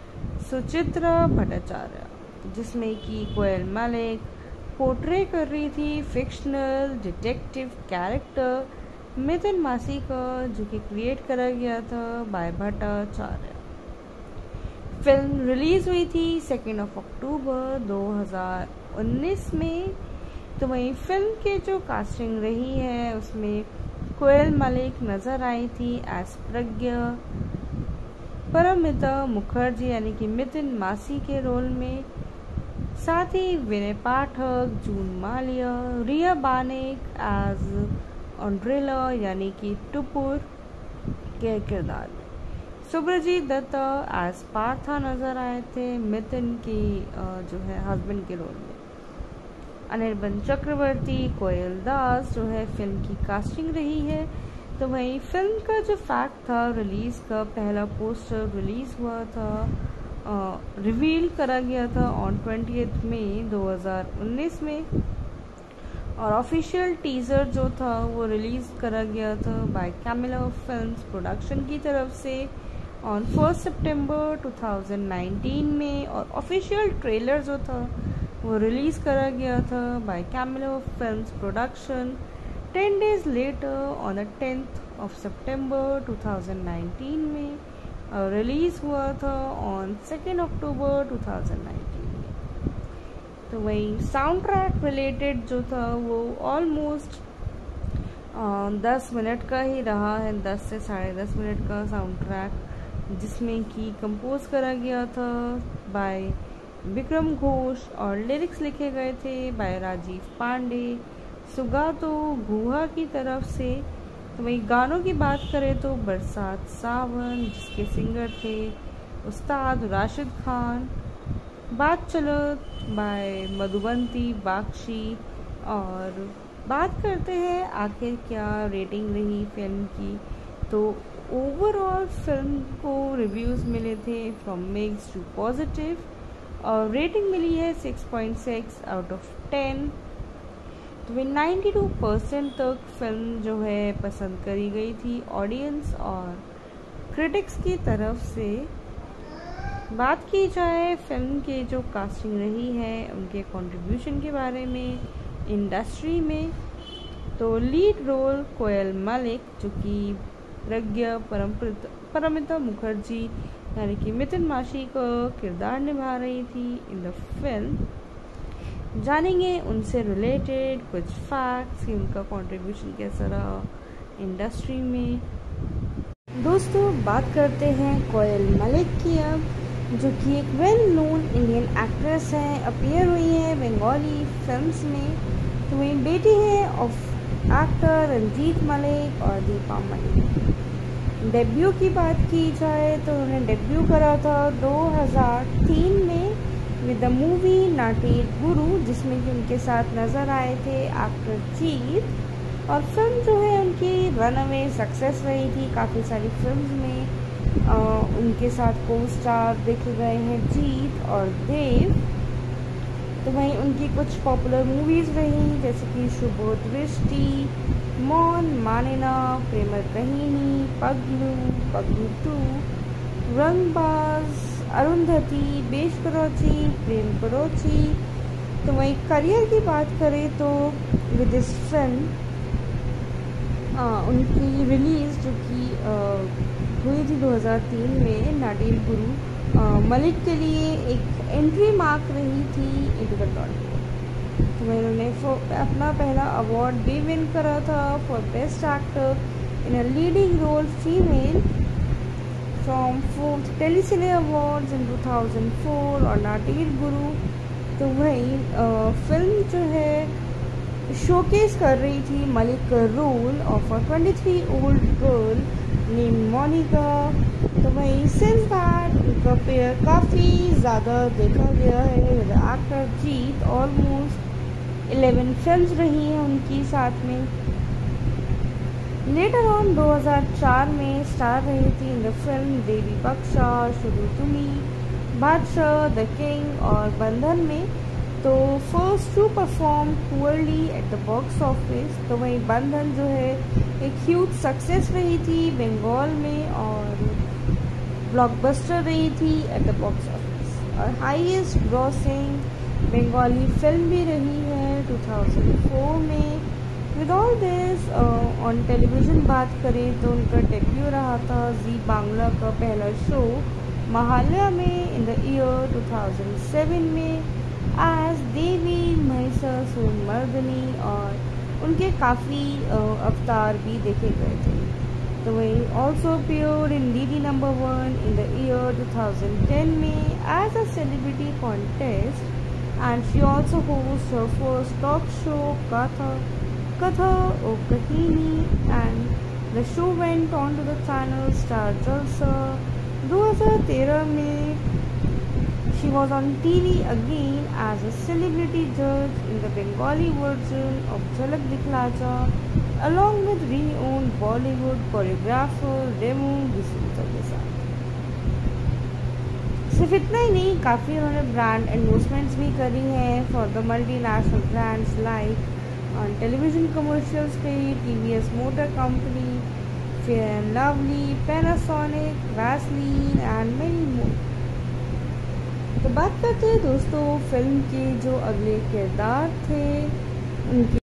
Suchitra Bhattacharya. जिसमें कि कोयल मलिक पोर्ट्रे कर रही थी फिक्शनल डिटेक्टिव कैरेक्टर मिथुन मासी का जो कि क्रिएट करा गया था बाय भट्टाचार्य। फ़िल्म रिलीज़ हुई थी सेकेंड ऑफ़ अक्टूबर 2019 में। तो वहीं फ़िल्म के जो कास्टिंग रही है, उसमें कोयल मलिक नज़र आई थी एस प्रज्ञा। परमिता मुखर्जी यानी कि मितिन मासी के रोल में साथ ही विनय पाठक, जून मालिया, रिया बानेक एज ऑन्ड्रेला यानी कि टुपुर के किरदार। में सुब्रजीत दत्ता एज पार्था नज़र आए थे मितिन की जो है हस्बैंड के रोल में। अनिर्बन चक्रवर्ती, कोयल दास, जो है फ़िल्म की कास्टिंग रही है। तो वही फ़िल्म का जो फैक्ट था रिलीज़ का पहला पोस्टर रिलीज़ हुआ था। रिवील करा गया था ऑन ट्वेंटी मई 2019 में। और ऑफिशियल टीज़र जो था, वो रिलीज़ करा गया था बाय कैमिला फिल्म्स प्रोडक्शन की तरफ़ से ऑन फ़र्स्ट सितंबर 2019 में। और ऑफिशियल ट्रेलर जो था, वो रिलीज़ करा गया था by Camellia films production ten days later on the tenth of September 2019 में। रिलीज़ हुआ था ऑन सेकेंड अक्टूबर 2019 में तो वही साउंड ट्रैक रिलेटेड जो था वो ऑलमोस्ट दस मिनट का ही रहा है, दस से साढ़े दस मिनट का साउंड ट्रैक जिसमें कि कंपोज करा गया था बाय विक्रम घोष और लिरिक्स लिखे गए थे बाय राजीव पांडे। सुगातो गुहा की तरफ़ से तो वही गानों की बात करें तो बरसात सावन, जिसके सिंगर थे उस्ताद राशिद खान, बात चलो बाय मधुबंती बाक्षी और बात करते हैं आखिर क्या रेटिंग रही फ़िल्म की। तो ओवरऑल फ़िल्म को रिव्यूज़ मिले थे फ्रॉम मिक्स टू पॉजिटिव और रेटिंग मिली है 6.6 आउट ऑफ़ 10 तो नाइन्टी टू परसेंट तक फ़िल्म जो है पसंद करी गई थी ऑडियंस और क्रिटिक्स की तरफ़ से। बात की जाए फ़िल्म के जो कास्टिंग रही है, उनके कंट्रीब्यूशन के बारे में इंडस्ट्री में तो लीड रोल कोयल मलिक, जो कि प्रज्ञा परमिता मुखर्जी, यानी कि मितिन माशी का किरदार निभा रही थी इन द फ़िल्म जानेंगे उनसे रिलेटेड कुछ फैक्ट्स कि उनका कंट्रीब्यूशन कैसा रहा इंडस्ट्री में। दोस्तों, बात करते हैं कोयल मलिक की अब, जो कि एक वेल नोन इंडियन एक्ट्रेस हैं अपियर हुई है बंगाली फिल्म्स में। तो वही बेटी है ऑफ़ एक्टर रंजीत मलिक और दीपा मलिक डेब्यू की बात की जाए तो उन्होंने डेब्यू करा था 2003 में। विद द मूवी नाटेर गुरु जिसमें कि उनके साथ नज़र आए थे एक्टर जीत और फ़िल्म जो है उनकी रन अवे सक्सेस रही थी। काफ़ी सारी फ़िल्म में आ, उनके साथ को स्टार देखे गए हैं जीत और देव तो वहीं उनकी कुछ पॉपुलर मूवीज़ रही जैसे कि शुभ दृष्टि मौन मानना प्रेम कहीनी पगलू पगलू टू रंगबाज अरुंधति, बेश करोची, प्रेम करोची। तो वहीं करियर की बात करें तो विद इस फ़िल्म उनकी रिलीज़ जो कि हुई थी 2003 में नाडेल गुरु मलिक के लिए एक एंट्री मार्क रही थी इंटू द तो उन्होंने अपना पहला अवार्ड भी विन करा था for best actor in a leading role female from fourth Telecine Awards in 2004 और नाटेर गुरु तो वही फ़िल्म जो है शोकेस कर रही थी Mallik role of a 23 old girl name Monica तो वही सिंस दैट उनका पेयर काफ़ी ज़्यादा देखा गया है। एक्टर जीत ऑलमोस्ट 11 फिल्म्स रही हैं उनकी साथ में। लेटर ऑन 2004 में स्टार रही थी इन द फ़िल्म देवी बख्शा शुरू तुमी बादशाह द किंग और बंधन में। तो first to perform poorly at the box office तो वही बंधन जो है, एक ह्यूज सक्सेस रही थी बंगाल में और ब्लॉकबस्टर रही थी एट द बॉक्स ऑफ़िस और हाईएस्ट ग्रॉसिंग बंगाली फ़िल्म भी रही है 2004 में। With all this on television बात करें तो उनका डेब्यू रहा था जी बांग्ला का पहला शो महालया में इन द ईयर 2007 में एज देवी महिषासुर मर्दनी और उनके काफ़ी अवतार भी देखे गए थे। तो वही also appear in Didi number one in the year 2010 में as a celebrity contest and she also host first talk show Katha Katha or Kahini and the show went on to the channel Star Jalsa. 2013 में she was on TV again as a celebrity judge in the Bengali version of Jhalak Dikhla Ja along with renowned Bollywood choreographer Remu D'Souza के साथ सिर्फ़ इतना ही नहीं काफ़ी उन्होंने brand endorsements भी करी हैं for the multi national brands like television commercials पे TVS motor company fair and lovely Panasonic Vaseline and many more तो बात करते हैं दोस्तों फ़िल्म के जो अगले किरदार थे, उनके